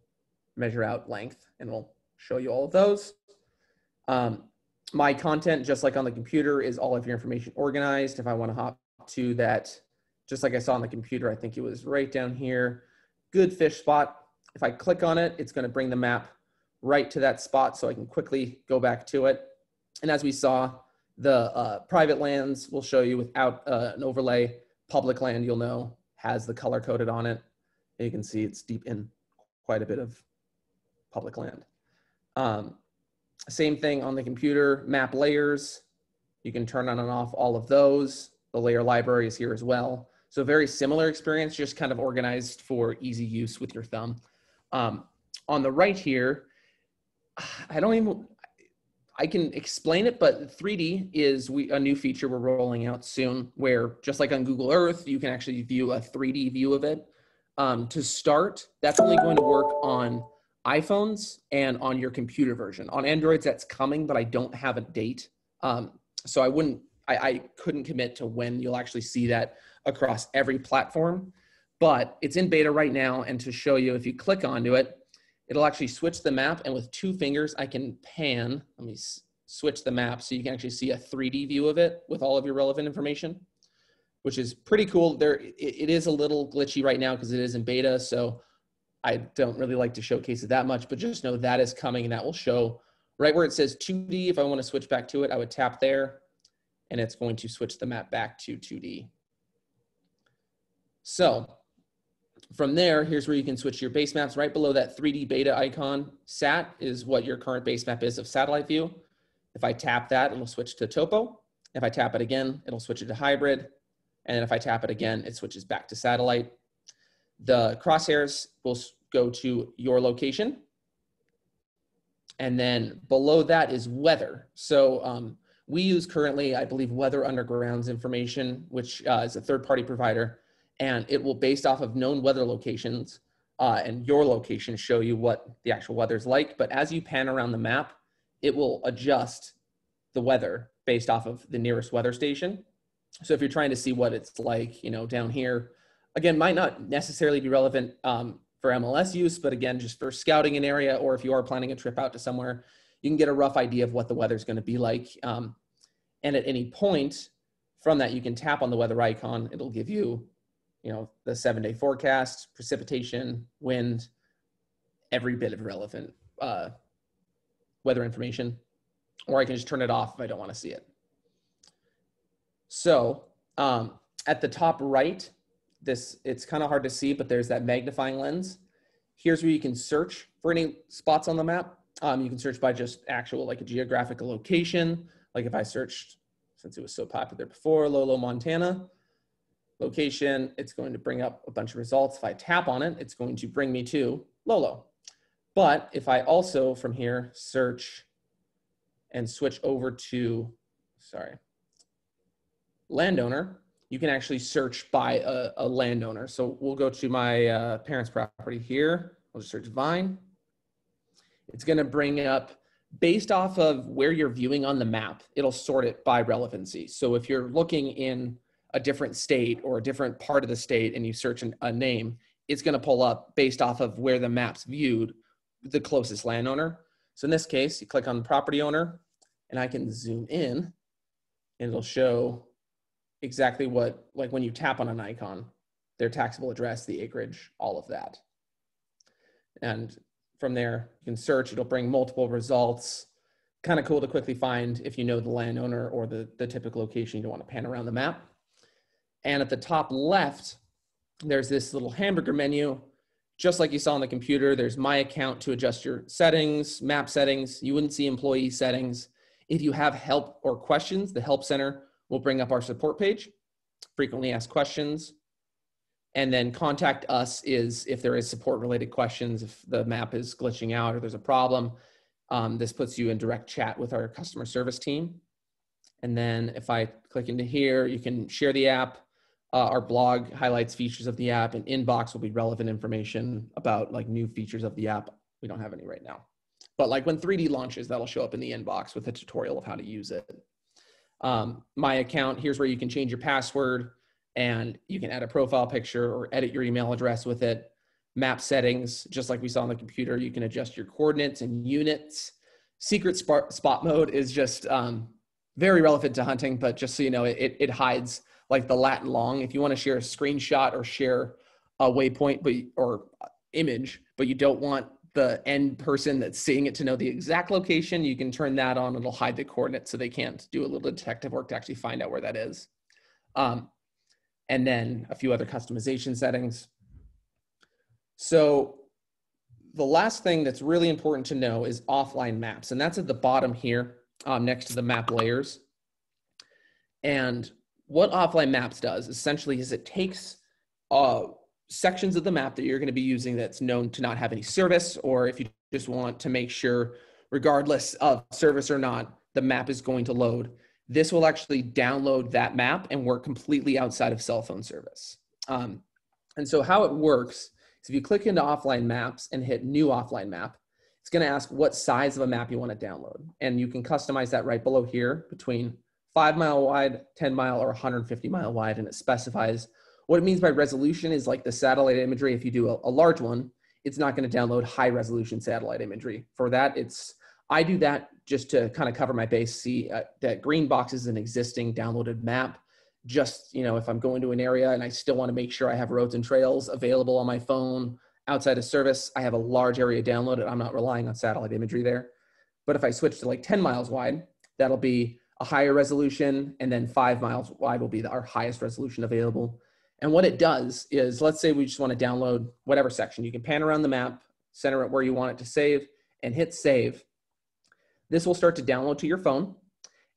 measure out length, and we'll show you all of those. Um, my content, just like on the computer, is all of your information organized. If I want to hop to that, just like I saw on the computer, I think it was right down here, good fish spot. If I click on it, it's going to bring the map right to that spot so I can quickly go back to it. And as we saw, the uh, private lands will show you without uh, an overlay. Public land, you'll know, has the color coded on it. And you can see it's deep in quite a bit of public land. Um, same thing on the computer, map layers. You can turn on and off all of those. The layer library is here as well. So very similar experience, just kind of organized for easy use with your thumb. Um, on the right here, I don't even, I can explain it, but 3D is we, a new feature we're rolling out soon where just like on Google Earth, you can actually view a 3D view of it. Um, to start, that's only going to work on iPhones and on your computer version. On Androids, that's coming, but I don't have a date. Um, so I wouldn't, I, I couldn't commit to when you'll actually see that across every platform. But it's in beta right now. And to show you, if you click onto it, it'll actually switch the map and with two fingers I can pan, let me switch the map so you can actually see a 3D view of it with all of your relevant information, which is pretty cool. There, it, it is a little glitchy right now because it is in beta, so I don't really like to showcase it that much, but just know that is coming and that will show right where it says 2D. If I want to switch back to it, I would tap there and it's going to switch the map back to 2D. So from there, here's where you can switch your base maps. Right below that 3D beta icon, SAT is what your current base map is of satellite view. If I tap that, it'll switch to topo. If I tap it again, it'll switch it to hybrid. And if I tap it again, it switches back to satellite. The crosshairs will go to your location. And then below that is weather. So um, we use currently, I believe, Weather Underground's information, which uh, is a third party provider and it will based off of known weather locations uh, and your location show you what the actual weather is like. But as you pan around the map, it will adjust the weather based off of the nearest weather station. So if you're trying to see what it's like, you know, down here, again, might not necessarily be relevant um, for MLS use, but again, just for scouting an area or if you are planning a trip out to somewhere, you can get a rough idea of what the weather's going to be like. Um, and at any point from that, you can tap on the weather icon. It'll give you, you know, the seven day forecast, precipitation, wind, every bit of relevant uh, weather information. Or I can just turn it off if I don't want to see it. So um, at the top right, this it's kind of hard to see, but there's that magnifying lens. Here's where you can search for any spots on the map. Um, you can search by just actual like a geographical location. Like if I searched, since it was so popular before, Lolo, Montana, location, it's going to bring up a bunch of results. If I tap on it, it's going to bring me to Lolo. But if I also from here search and switch over to, sorry, landowner, you can actually search by a, a landowner. So we'll go to my uh, parents' property here. I'll just search Vine. It's going to bring up based off of where you're viewing on the map, it'll sort it by relevancy. So if you're looking in a different state or a different part of the state and you search an, a name, it's going to pull up based off of where the map's viewed the closest landowner. So in this case, you click on the property owner and I can zoom in and it'll show exactly what, like when you tap on an icon, their taxable address, the acreage, all of that. And from there, you can search, it'll bring multiple results. Kind of cool to quickly find if you know the landowner or the, the typical location you don't want to pan around the map. And at the top left, there's this little hamburger menu. Just like you saw on the computer, there's my account to adjust your settings, map settings. You wouldn't see employee settings. If you have help or questions, the help center We'll bring up our support page, frequently asked questions, and then contact us is if there is support related questions, if the map is glitching out or there's a problem. Um, this puts you in direct chat with our customer service team. And then if I click into here, you can share the app. Uh, our blog highlights features of the app and inbox will be relevant information about like new features of the app. We don't have any right now. But like when 3D launches, that'll show up in the inbox with a tutorial of how to use it um, my account. Here's where you can change your password and you can add a profile picture or edit your email address with it. Map settings, just like we saw on the computer, you can adjust your coordinates and units. Secret spot, mode is just um, very relevant to hunting, but just so you know, it, it hides like the lat and long. If you want to share a screenshot or share a waypoint, but or image, but you don't want the end person that's seeing it to know the exact location, you can turn that on. It'll hide the coordinates so they can't do a little detective work to actually find out where that is. Um, and then a few other customization settings. So the last thing that's really important to know is offline maps, and that's at the bottom here um, next to the map layers. And what offline maps does essentially is it takes uh, sections of the map that you're going to be using that's known to not have any service, or if you just want to make sure, regardless of service or not, the map is going to load. This will actually download that map and work completely outside of cell phone service. Um, and so, how it works is if you click into offline maps and hit new offline map, it's going to ask what size of a map you want to download. And you can customize that right below here between five mile wide, 10 mile, or 150 mile wide. And it specifies what it means by resolution is like the satellite imagery. If you do a, a large one, it's not going to download high resolution satellite imagery. For that, it's I do that just to kind of cover my base. See uh, that green box is an existing downloaded map. Just you know, if I'm going to an area and I still want to make sure I have roads and trails available on my phone outside of service, I have a large area downloaded. I'm not relying on satellite imagery there. But if I switch to like 10 miles wide, that'll be a higher resolution, and then five miles wide will be our highest resolution available. And what it does is, let's say we just want to download whatever section. You can pan around the map, center it where you want it to save, and hit save. This will start to download to your phone.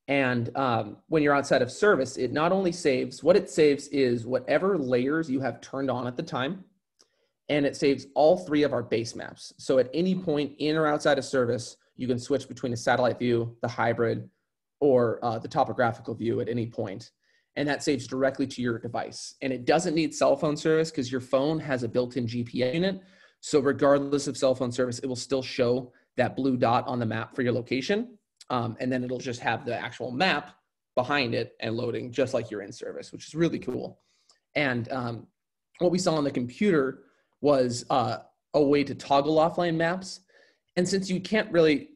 And um, when you're outside of service, it not only saves, what it saves is whatever layers you have turned on at the time. And it saves all three of our base maps. So at any point in or outside of service, you can switch between a satellite view, the hybrid, or uh, the topographical view at any point and that saves directly to your device. And it doesn't need cell phone service because your phone has a built-in GPS unit. So regardless of cell phone service, it will still show that blue dot on the map for your location. Um, and then it'll just have the actual map behind it and loading just like you're in service, which is really cool. And um, what we saw on the computer was uh, a way to toggle offline maps. And since you can't really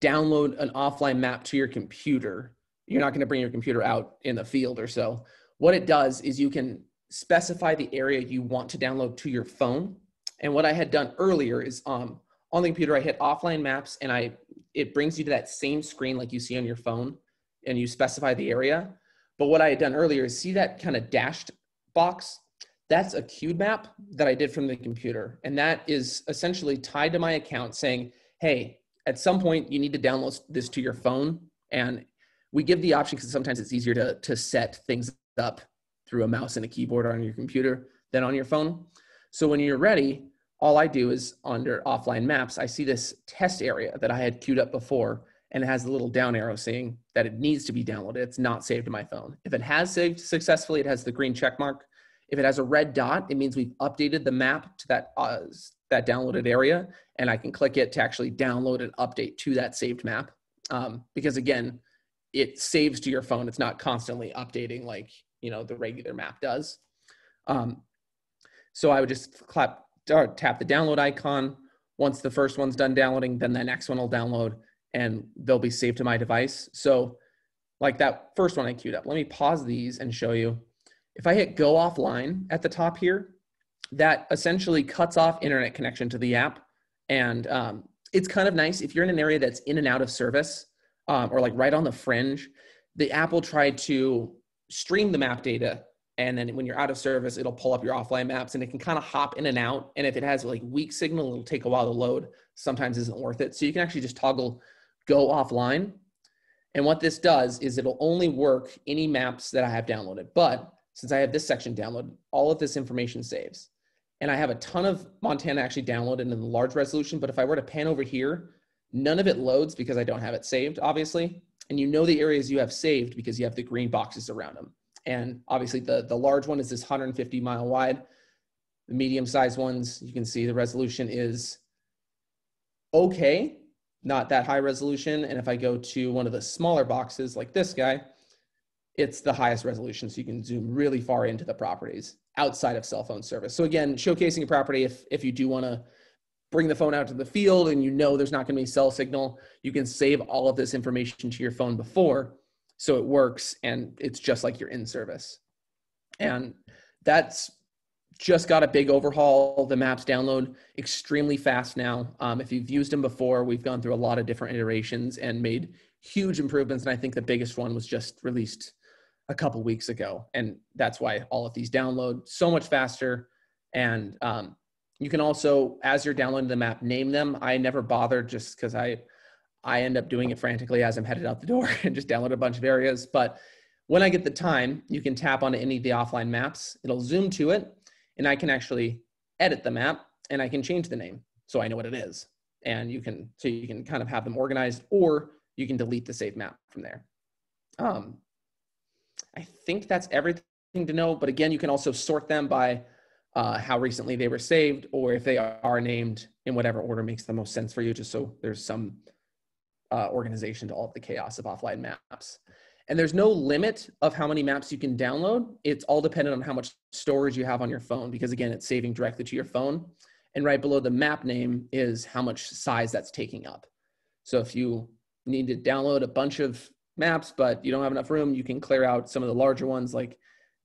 download an offline map to your computer, you're not going to bring your computer out in the field or so. What it does is you can specify the area you want to download to your phone. And what I had done earlier is um, on the computer, I hit offline maps and I it brings you to that same screen like you see on your phone and you specify the area. But what I had done earlier is see that kind of dashed box? That's a queued map that I did from the computer. And that is essentially tied to my account saying, hey, at some point you need to download this to your phone. And we give the option because sometimes it's easier to, to set things up through a mouse and a keyboard on your computer than on your phone. So when you're ready, all I do is under offline maps, I see this test area that I had queued up before, and it has a little down arrow saying that it needs to be downloaded. It's not saved to my phone. If it has saved successfully, it has the green check mark. If it has a red dot, it means we've updated the map to that uh, that downloaded area, and I can click it to actually download an update to that saved map. Um, because again, it saves to your phone. It's not constantly updating like you know the regular map does. Um, so I would just clap or tap the download icon. Once the first one's done downloading, then the next one will download and they'll be saved to my device. So like that first one I queued up. Let me pause these and show you. If I hit go offline at the top here, that essentially cuts off internet connection to the app. And um, it's kind of nice if you're in an area that's in and out of service um, or like right on the fringe, the app will try to stream the map data and then when you're out of service it'll pull up your offline maps and it can kind of hop in and out and if it has like weak signal it'll take a while to load. Sometimes isn't worth it. So you can actually just toggle go offline. And what this does is it'll only work any maps that i have downloaded. But since i have this section downloaded all of this information saves. And i have a ton of montana actually downloaded in the large resolution but if i were to pan over here none of it loads because i don't have it saved obviously and you know the areas you have saved because you have the green boxes around them and obviously the, the large one is this 150 mile wide. The medium sized ones, you can see the resolution is okay, not that high resolution. And if I go to one of the smaller boxes like this guy, it's the highest resolution. So you can zoom really far into the properties outside of cell phone service. So again, showcasing a property, if, if you do want to bring the phone out to the field and you know there's not going to be cell signal, you can save all of this information to your phone before so it works and it's just like you're in service and that's just got a big overhaul. The maps download extremely fast now. Um, if you've used them before we've gone through a lot of different iterations and made huge improvements and i think the biggest one was just released a couple weeks ago and that's why all of these download so much faster. And um, you can also as you're downloading the map name them i never bothered just because i I end up doing it frantically as I'm headed out the door and just download a bunch of areas. But when I get the time, you can tap on any of the offline maps. It'll zoom to it, and I can actually edit the map and I can change the name so I know what it is. And you can so you can kind of have them organized, or you can delete the save map from there. Um, I think that's everything to know. But again, you can also sort them by uh, how recently they were saved, or if they are named in whatever order makes the most sense for you, just so there's some uh, organization to all of the chaos of offline maps. And there's no limit of how many maps you can download. It's all dependent on how much storage you have on your phone, because again, it's saving directly to your phone. And right below the map name is how much size that's taking up. So if you need to download a bunch of maps, but you don't have enough room, you can clear out some of the larger ones like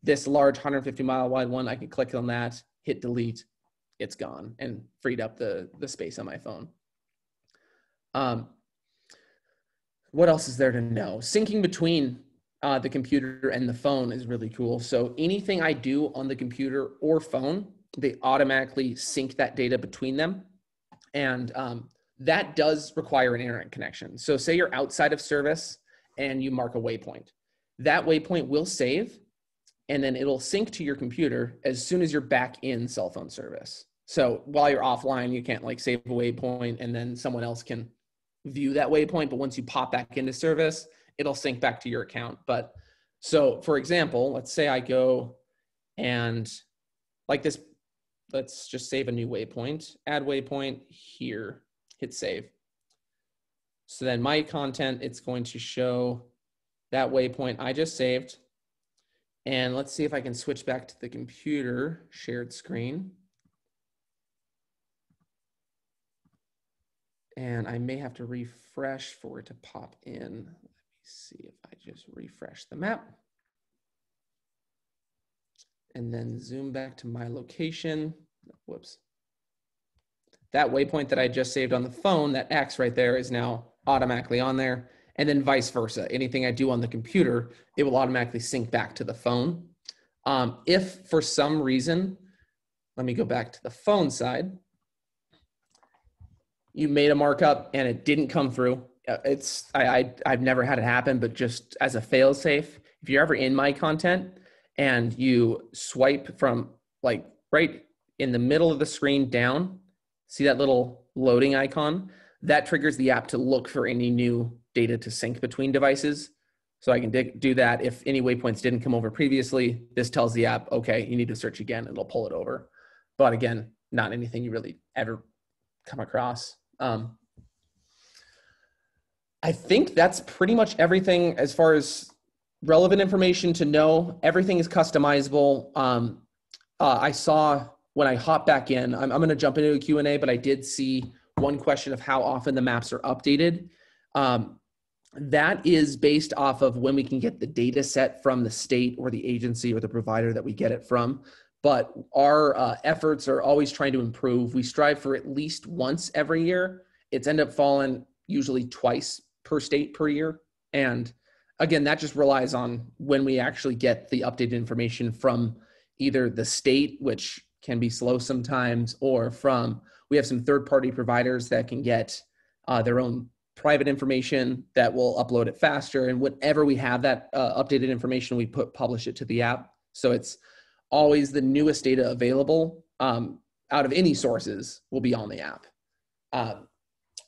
this large 150 mile wide one. I can click on that, hit delete, it's gone and freed up the, the space on my phone. Um, what else is there to know? Syncing between uh, the computer and the phone is really cool. So anything I do on the computer or phone, they automatically sync that data between them. And um, that does require an internet connection. So say you're outside of service and you mark a waypoint. That waypoint will save and then it'll sync to your computer as soon as you're back in cell phone service. So while you're offline, you can't like save a waypoint and then someone else can view that waypoint, but once you pop back into service, it'll sync back to your account. But so for example, let's say I go and like this, let's just save a new waypoint, add waypoint here, hit save. So then my content, it's going to show that waypoint I just saved. And let's see if I can switch back to the computer shared screen. And I may have to refresh for it to pop in. Let me see if I just refresh the map. And then zoom back to my location. Whoops. That waypoint that I just saved on the phone, that X right there is now automatically on there. And then vice versa. Anything I do on the computer, it will automatically sync back to the phone. Um, if for some reason, let me go back to the phone side you made a markup and it didn't come through. Uh, it's I, I have never had it happen, but just as a fail safe, if you're ever in my content and you swipe from like right in the middle of the screen down, see that little loading icon? That triggers the app to look for any new data to sync between devices. So I can do that. If any waypoints didn't come over previously, this tells the app, okay, you need to search again. It'll pull it over. But again, not anything you really ever come across. Um, I think that's pretty much everything as far as relevant information to know. Everything is customizable. Um, uh, I saw when I hop back in, I'm, I'm going to jump into a Q&A, but I did see one question of how often the maps are updated. Um, that is based off of when we can get the data set from the state or the agency or the provider that we get it from but our uh, efforts are always trying to improve. We strive for at least once every year. It's end up falling usually twice per state per year. And again, that just relies on when we actually get the updated information from either the state, which can be slow sometimes, or from we have some third party providers that can get uh, their own private information that will upload it faster. And whenever we have that uh, updated information, we put publish it to the app. So it's always the newest data available um, out of any sources will be on the app. Um,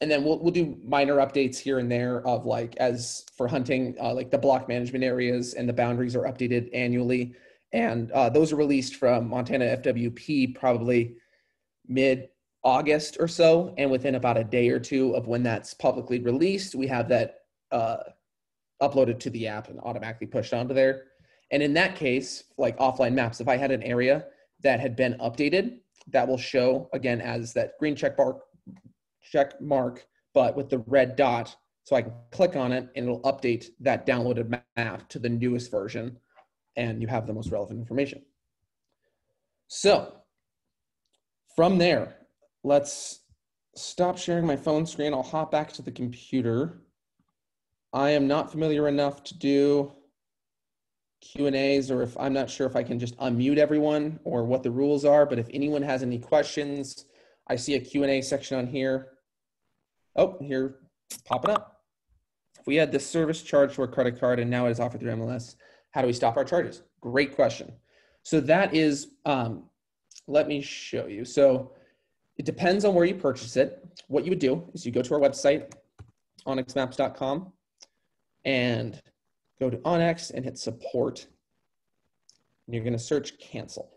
and then we'll, we'll do minor updates here and there of like as for hunting, uh, like the block management areas and the boundaries are updated annually. And uh, those are released from Montana FWP probably mid August or so. And within about a day or two of when that's publicly released, we have that uh, uploaded to the app and automatically pushed onto there. And in that case, like offline maps, if I had an area that had been updated, that will show again as that green check mark, check mark, but with the red dot. So I can click on it and it'll update that downloaded map to the newest version and you have the most relevant information. So from there, let's stop sharing my phone screen. I'll hop back to the computer. I am not familiar enough to do Q and A's, or if I'm not sure if I can just unmute everyone or what the rules are. But if anyone has any questions, I see a Q and A section on here. Oh, here popping up. If we had this service charged for a credit card and now it is offered through MLS, how do we stop our charges? Great question. So that is, um, let me show you. So it depends on where you purchase it. What you would do is you go to our website, onxmaps.com, and go to onX and hit support. And you're going to search cancel.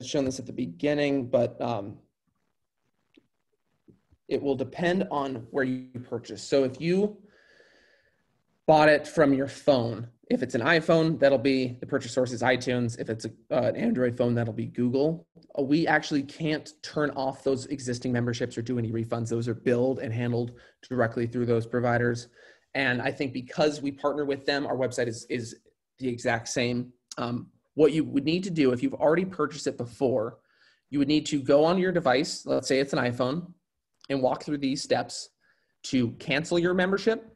I've shown this at the beginning, but um, it will depend on where you purchase. So if you bought it from your phone, if it's an iPhone, that'll be the purchase source is iTunes. If it's a, uh, an Android phone, that'll be Google. Uh, we actually can't turn off those existing memberships or do any refunds. Those are billed and handled directly through those providers. And I think because we partner with them, our website is, is the exact same. Um, what you would need to do if you've already purchased it before, you would need to go on your device, let's say it's an iPhone, and walk through these steps to cancel your membership.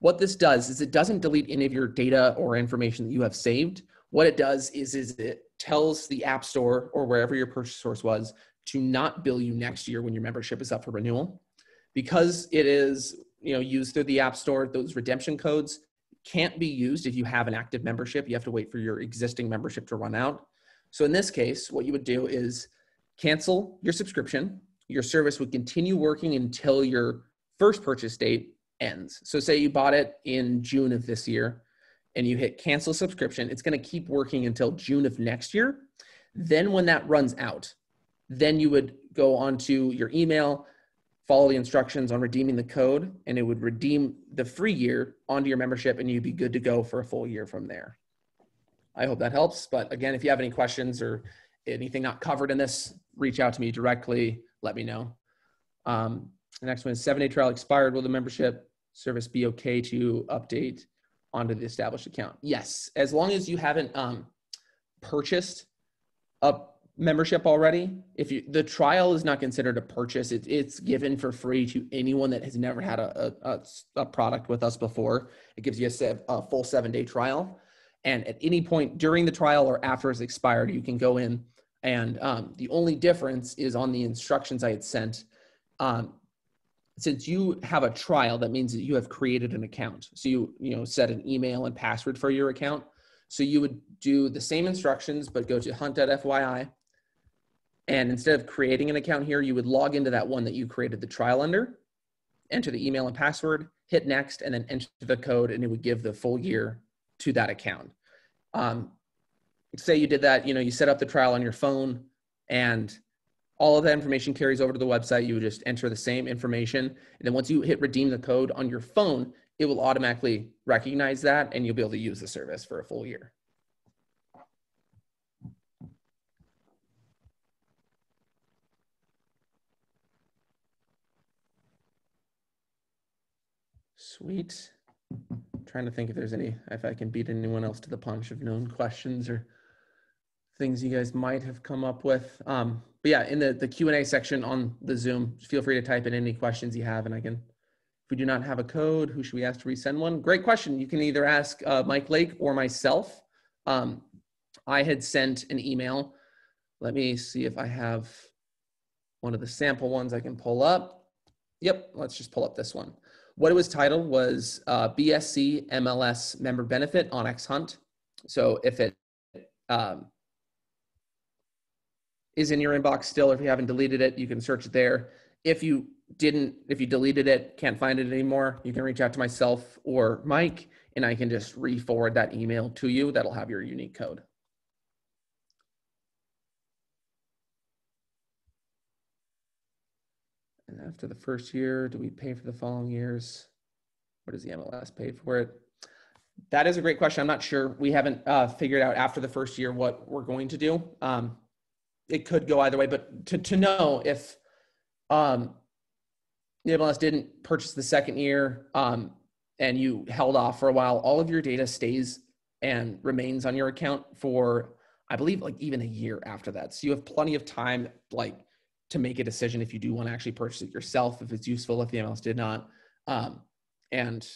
What this does is it doesn't delete any of your data or information that you have saved. What it does is, is it tells the App Store or wherever your purchase source was to not bill you next year when your membership is up for renewal. Because it is you know used through the app store those redemption codes can't be used if you have an active membership you have to wait for your existing membership to run out so in this case what you would do is cancel your subscription your service would continue working until your first purchase date ends so say you bought it in june of this year and you hit cancel subscription it's going to keep working until june of next year then when that runs out then you would go onto your email follow the instructions on redeeming the code, and it would redeem the free year onto your membership, and you'd be good to go for a full year from there. I hope that helps. But again, if you have any questions or anything not covered in this, reach out to me directly. Let me know. Um, the next one is seven day trial expired. Will the membership service be okay to update onto the established account? Yes, as long as you haven't um, purchased a membership already. If you the trial is not considered a purchase, it, it's given for free to anyone that has never had a, a, a product with us before. It gives you a, a full seven day trial. And at any point during the trial or after it's expired, you can go in. And um, the only difference is on the instructions I had sent. Um, since you have a trial, that means that you have created an account. So you you know set an email and password for your account. So you would do the same instructions, but go to hunt.fyi. And instead of creating an account here, you would log into that one that you created the trial under, enter the email and password, hit next, and then enter the code, and it would give the full year to that account. Um, say you did that, you know, you set up the trial on your phone and all of that information carries over to the website. You just enter the same information. And then once you hit redeem the code on your phone, it will automatically recognize that and you'll be able to use the service for a full year. Sweet trying to think if there's any, if I can beat anyone else to the punch of known questions or things you guys might have come up with. Um, but yeah, in the, the Q&A section on the Zoom, feel free to type in any questions you have and I can, if we do not have a code, who should we ask to resend one? Great question. You can either ask uh, Mike Lake or myself. Um, I had sent an email. Let me see if I have one of the sample ones I can pull up. Yep, let's just pull up this one. What it was titled was uh, BSC MLS member benefit onX Hunt. So if it um, is in your inbox still, if you haven't deleted it, you can search it there. If you didn't, if you deleted it, can't find it anymore, you can reach out to myself or Mike, and I can just re-forward that email to you. That'll have your unique code. And after the first year, do we pay for the following years? What does the MLS pay for it? That is a great question. I'm not sure. We haven't uh, figured out after the first year what we're going to do. Um, it could go either way, but to, to know if um, the MLS didn't purchase the second year um, and you held off for a while, all of your data stays and remains on your account for, I believe, like even a year after that. So you have plenty of time, like to make a decision if you do want to actually purchase it yourself, if it's useful, if the MLS did not. Um, and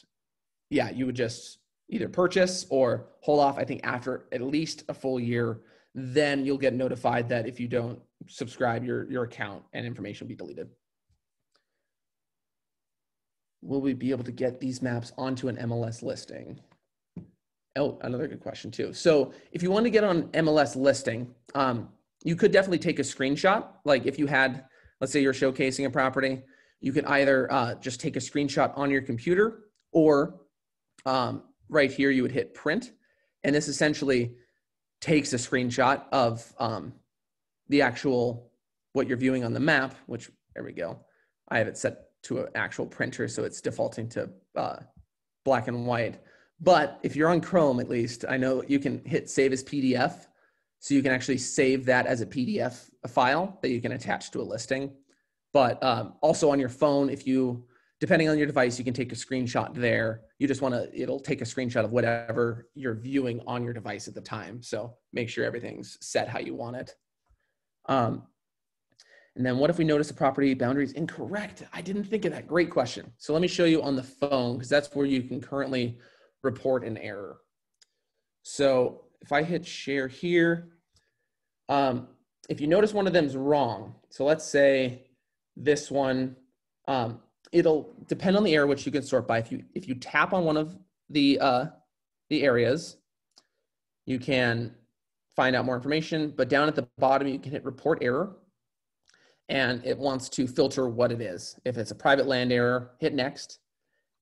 yeah, you would just either purchase or hold off, I think, after at least a full year. Then you'll get notified that if you don't subscribe, your, your account and information will be deleted. Will we be able to get these maps onto an MLS listing? Oh, another good question too. So if you want to get on MLS listing, um, you could definitely take a screenshot. Like if you had, let's say you're showcasing a property, you can either uh, just take a screenshot on your computer or um, right here you would hit print. And this essentially takes a screenshot of um, the actual, what you're viewing on the map, which there we go. I have it set to an actual printer, so it's defaulting to uh, black and white. But if you're on Chrome, at least, I know you can hit save as PDF so you can actually save that as a PDF file that you can attach to a listing. But um, also on your phone, if you, depending on your device, you can take a screenshot there. You just want to, it'll take a screenshot of whatever you're viewing on your device at the time. So make sure everything's set how you want it. Um, and then what if we notice the property boundary is incorrect? I didn't think of that. Great question. So let me show you on the phone because that's where you can currently report an error. So if I hit share here, um, if you notice one of them's wrong, so let's say this one, um, it'll depend on the area which you can sort by. If you if you tap on one of the uh, the areas, you can find out more information. But down at the bottom, you can hit report error, and it wants to filter what it is. If it's a private land error, hit next,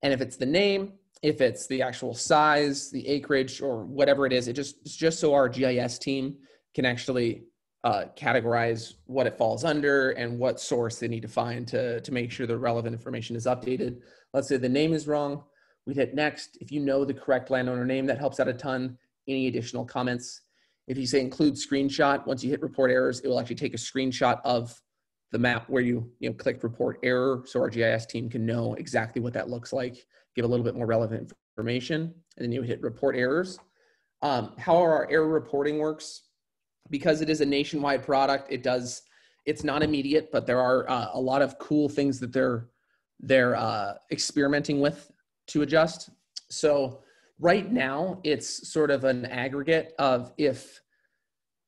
and if it's the name, if it's the actual size, the acreage, or whatever it is, it just it's just so our GIS team can actually uh, categorize what it falls under and what source they need to find to, to make sure the relevant information is updated. Let's say the name is wrong. We'd hit next. If you know the correct landowner name, that helps out a ton. Any additional comments? If you say include screenshot, once you hit report errors, it will actually take a screenshot of the map where you, you know, click report error so our GIS team can know exactly what that looks like, give a little bit more relevant information, and then you hit report errors. Um, how our error reporting works, because it is a nationwide product, it does, it's not immediate, but there are uh, a lot of cool things that they're, they're uh, experimenting with to adjust. So right now it's sort of an aggregate of if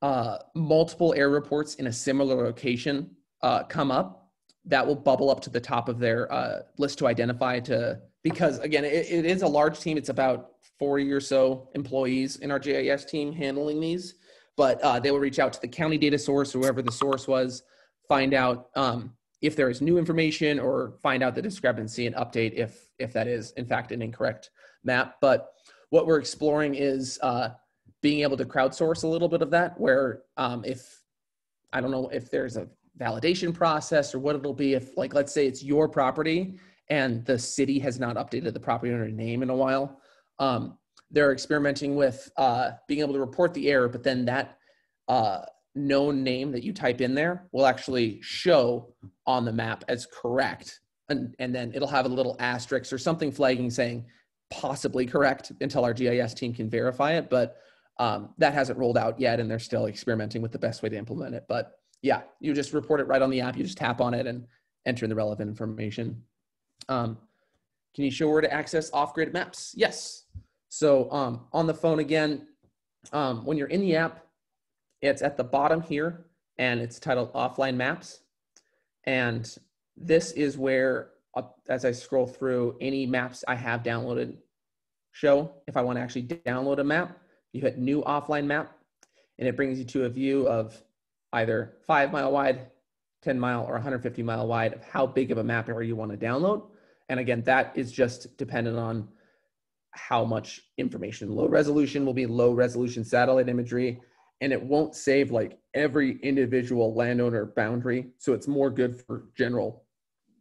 uh, multiple air reports in a similar location uh, come up, that will bubble up to the top of their uh, list to identify to, because again, it, it is a large team. It's about 40 or so employees in our GIS team handling these, but uh, they will reach out to the county data source or whoever the source was, find out um, if there is new information or find out the discrepancy and update if, if that is in fact an incorrect map. But what we're exploring is uh, being able to crowdsource a little bit of that where um, if, I don't know if there's a validation process or what it'll be if like let's say it's your property and the city has not updated the property owner name in a while um, they're experimenting with uh, being able to report the error but then that uh, known name that you type in there will actually show on the map as correct and, and then it'll have a little asterisk or something flagging saying possibly correct until our gis team can verify it but um, that hasn't rolled out yet and they're still experimenting with the best way to implement it but yeah, you just report it right on the app. You just tap on it and enter in the relevant information. Um, can you show where to access off-grid maps? Yes. So um, on the phone again, um, when you're in the app, it's at the bottom here and it's titled offline maps. And this is where, uh, as I scroll through any maps I have downloaded, show if I want to actually download a map, you hit new offline map and it brings you to a view of either five mile wide, 10 mile, or 150 mile wide of how big of a map area you want to download. And again, that is just dependent on how much information. Low resolution will be low resolution satellite imagery, and it won't save like every individual landowner boundary. So it's more good for general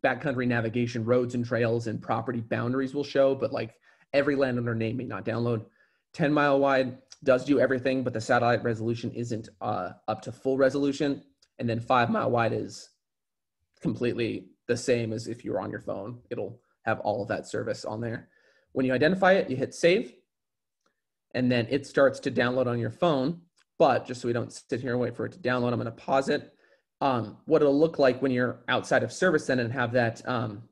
backcountry navigation, roads and trails and property boundaries will show, but like every landowner name may not download. 10 mile wide, does do everything, but the satellite resolution isn't uh, up to full resolution. And then five mile wide is completely the same as if you're on your phone. It'll have all of that service on there. When you identify it, you hit save, and then it starts to download on your phone. But just so we don't sit here and wait for it to download, I'm going to pause it. Um, what it'll look like when you're outside of service then and have that um,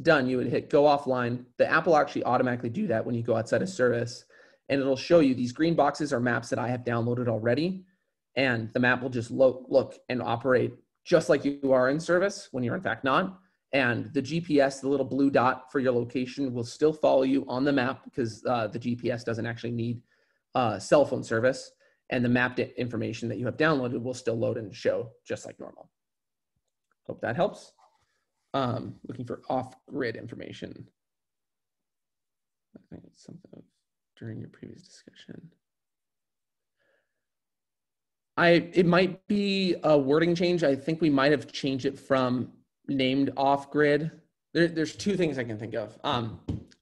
done, you would hit go offline. The app will actually automatically do that when you go outside of service and it'll show you these green boxes are maps that I have downloaded already. And the map will just lo- look and operate just like you are in service when you're in fact not. And the GPS, the little blue dot for your location, will still follow you on the map because uh, the GPS doesn't actually need uh, cell phone service. And the mapped information that you have downloaded will still load and show just like normal. Hope that helps. Um, looking for off-grid information. I think it's something during your previous discussion. I it might be a wording change. I think we might have changed it from named off grid. There, there's two things I can think of. Um,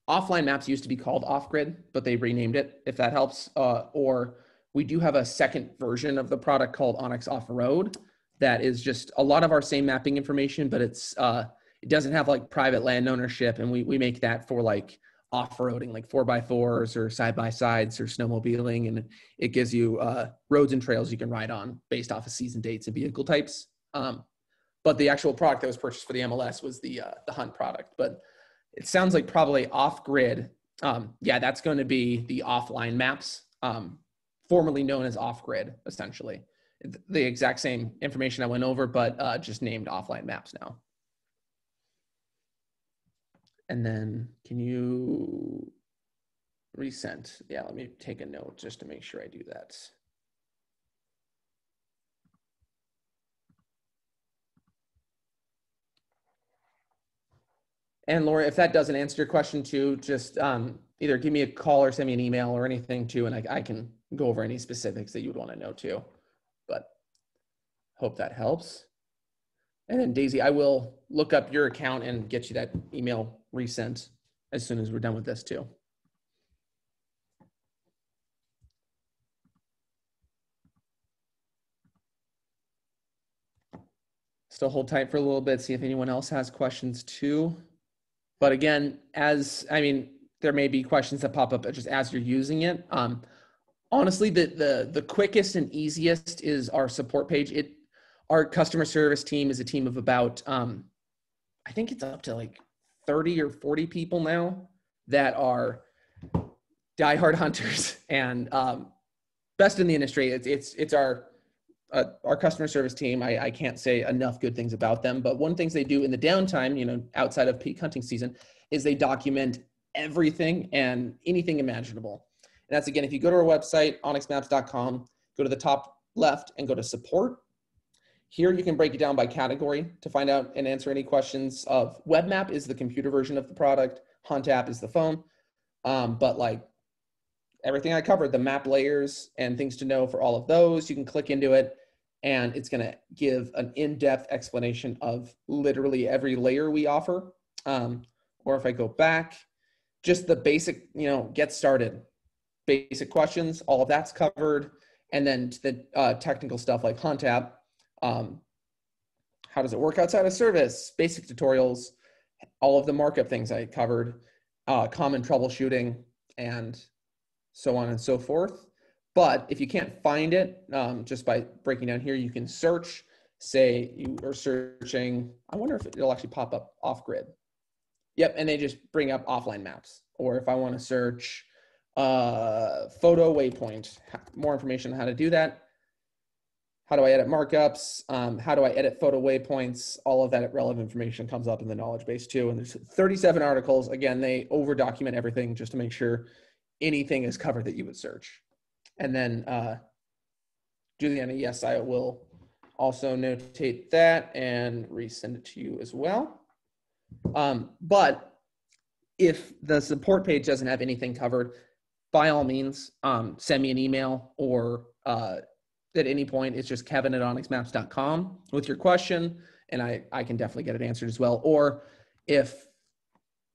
offline maps used to be called off grid, but they renamed it. If that helps, uh, or we do have a second version of the product called onX Off Road that is just a lot of our same mapping information, but it's uh, it doesn't have like private land ownership, and we we make that for like off-roading like four by fours or side by sides or snowmobiling and it gives you uh, roads and trails you can ride on based off of season dates and vehicle types um, but the actual product that was purchased for the mls was the uh, the hunt product but it sounds like probably off grid um, yeah that's going to be the offline maps um, formerly known as off grid essentially the exact same information i went over but uh, just named offline maps now and then can you resend? Yeah, let me take a note just to make sure I do that. And Laura, if that doesn't answer your question too, just um, either give me a call or send me an email or anything too, and I, I can go over any specifics that you would want to know too. But hope that helps. And then Daisy, I will look up your account and get you that email resent as soon as we're done with this too. Still hold tight for a little bit, see if anyone else has questions too. But again, as I mean, there may be questions that pop up just as you're using it. Um, honestly, the the the quickest and easiest is our support page. It our customer service team is a team of about um, I think it's up to like 30 or 40 people now that are diehard hunters and um, best in the industry. It's it's it's our uh, our customer service team. I, I can't say enough good things about them. But one things they do in the downtime, you know, outside of peak hunting season, is they document everything and anything imaginable. And that's again, if you go to our website, onxmaps.com, go to the top left and go to support. Here you can break it down by category to find out and answer any questions of WebMap is the computer version of the product, Hunt app is the phone. Um, but like everything I covered, the map layers and things to know for all of those, you can click into it and it's going to give an in-depth explanation of literally every layer we offer. Um, or if I go back, just the basic, you know, get started, basic questions, all of that's covered. And then the uh, technical stuff like Hunt app, um, how does it work outside of service, basic tutorials, all of the markup things I covered, uh, common troubleshooting, and so on and so forth. But if you can't find it, um, just by breaking down here, you can search, say you are searching, I wonder if it'll actually pop up off grid. Yep, and they just bring up offline maps. Or if I want to search uh, photo waypoint, more information on how to do that. How do I edit markups? Um, how do I edit photo waypoints? All of that relevant information comes up in the knowledge base too. And there's 37 articles. Again, they over document everything just to make sure anything is covered that you would search. And then uh, Juliana, yes, I will also notate that and resend it to you as well. Um, but if the support page doesn't have anything covered, by all means, um, send me an email or uh, at any point, it's just kevin at onxmaps.com with your question, and I, I can definitely get it answered as well. Or if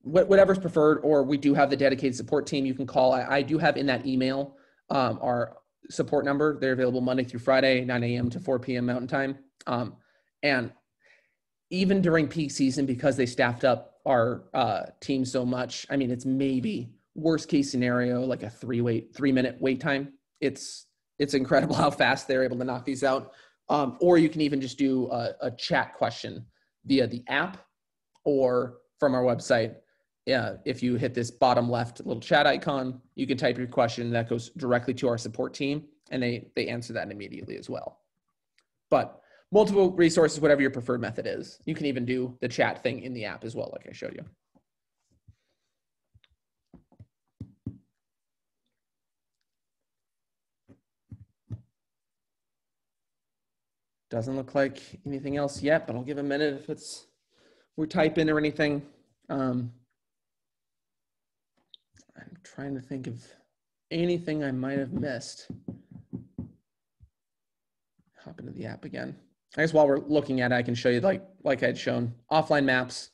whatever's preferred, or we do have the dedicated support team you can call. I, I do have in that email um, our support number. They're available Monday through Friday, 9 a.m. to 4 p.m. Mountain Time. Um, and even during peak season, because they staffed up our uh, team so much, I mean, it's maybe worst case scenario like a three wait three minute wait time. It's it's incredible how fast they're able to knock these out. Um, or you can even just do a, a chat question via the app or from our website yeah, if you hit this bottom left little chat icon, you can type your question that goes directly to our support team and they, they answer that immediately as well. But multiple resources, whatever your preferred method is. You can even do the chat thing in the app as well, like I showed you. Doesn't look like anything else yet, but I'll give a minute if it's we're typing or anything. Um, I'm trying to think of anything I might have missed. Hop into the app again. I guess while we're looking at it, I can show you like like I'd shown offline maps,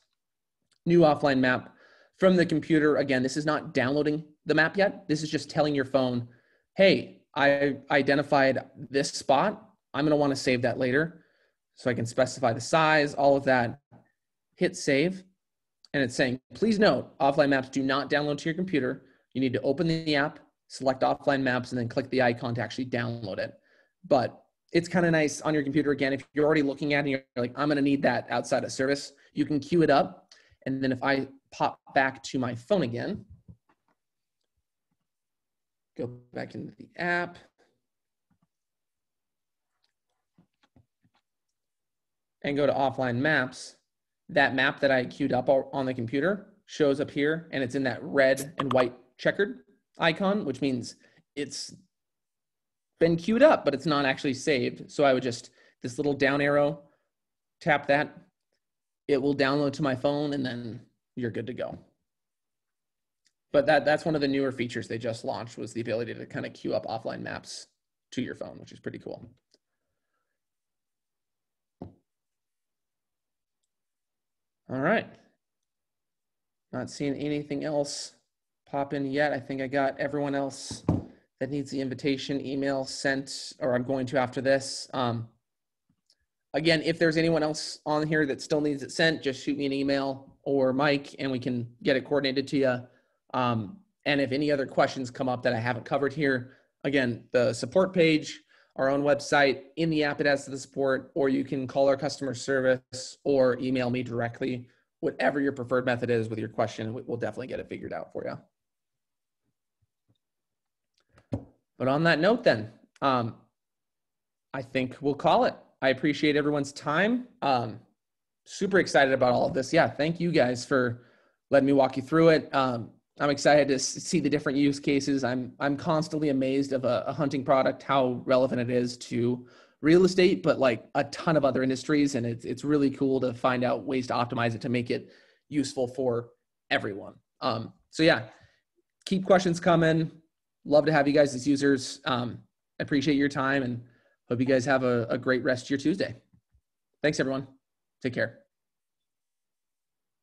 new offline map from the computer. Again, this is not downloading the map yet. This is just telling your phone, hey, I identified this spot. I'm gonna wanna save that later. So I can specify the size, all of that, hit save and it's saying, please note, offline maps do not download to your computer. You need to open the app, select offline maps, and then click the icon to actually download it. But it's kind of nice on your computer again. If you're already looking at it and you're like, I'm going to need that outside of service, you can queue it up. And then if I pop back to my phone again, go back into the app. And go to offline maps that map that I queued up on the computer shows up here and it's in that red and white checkered icon, which means it's been queued up, but it's not actually saved. So I would just, this little down arrow, tap that, it will download to my phone and then you're good to go. But that, that's one of the newer features they just launched was the ability to kind of queue up offline maps to your phone, which is pretty cool. All right. Not seeing anything else pop in yet. I think I got everyone else that needs the invitation email sent, or I'm going to after this. Um, again, if there's anyone else on here that still needs it sent, just shoot me an email or Mike, and we can get it coordinated to you. Um, and if any other questions come up that I haven't covered here, again, the support page, our own website, in the app it has the support, or you can call our customer service or email me directly, whatever your preferred method is with your question, we- we'll definitely get it figured out for you. But on that note, then, um, I think we'll call it. I appreciate everyone's time. Um, super excited about all of this. Yeah, thank you guys for letting me walk you through it. Um, I'm excited to see the different use cases. I'm I'm constantly amazed of a, a hunting product how relevant it is to real estate, but like a ton of other industries, and it's it's really cool to find out ways to optimize it to make it useful for everyone. Um, so yeah, keep questions coming. Love to have you guys as users. Um, appreciate your time and hope you guys have a, a great rest of your Tuesday. Thanks everyone. Take care.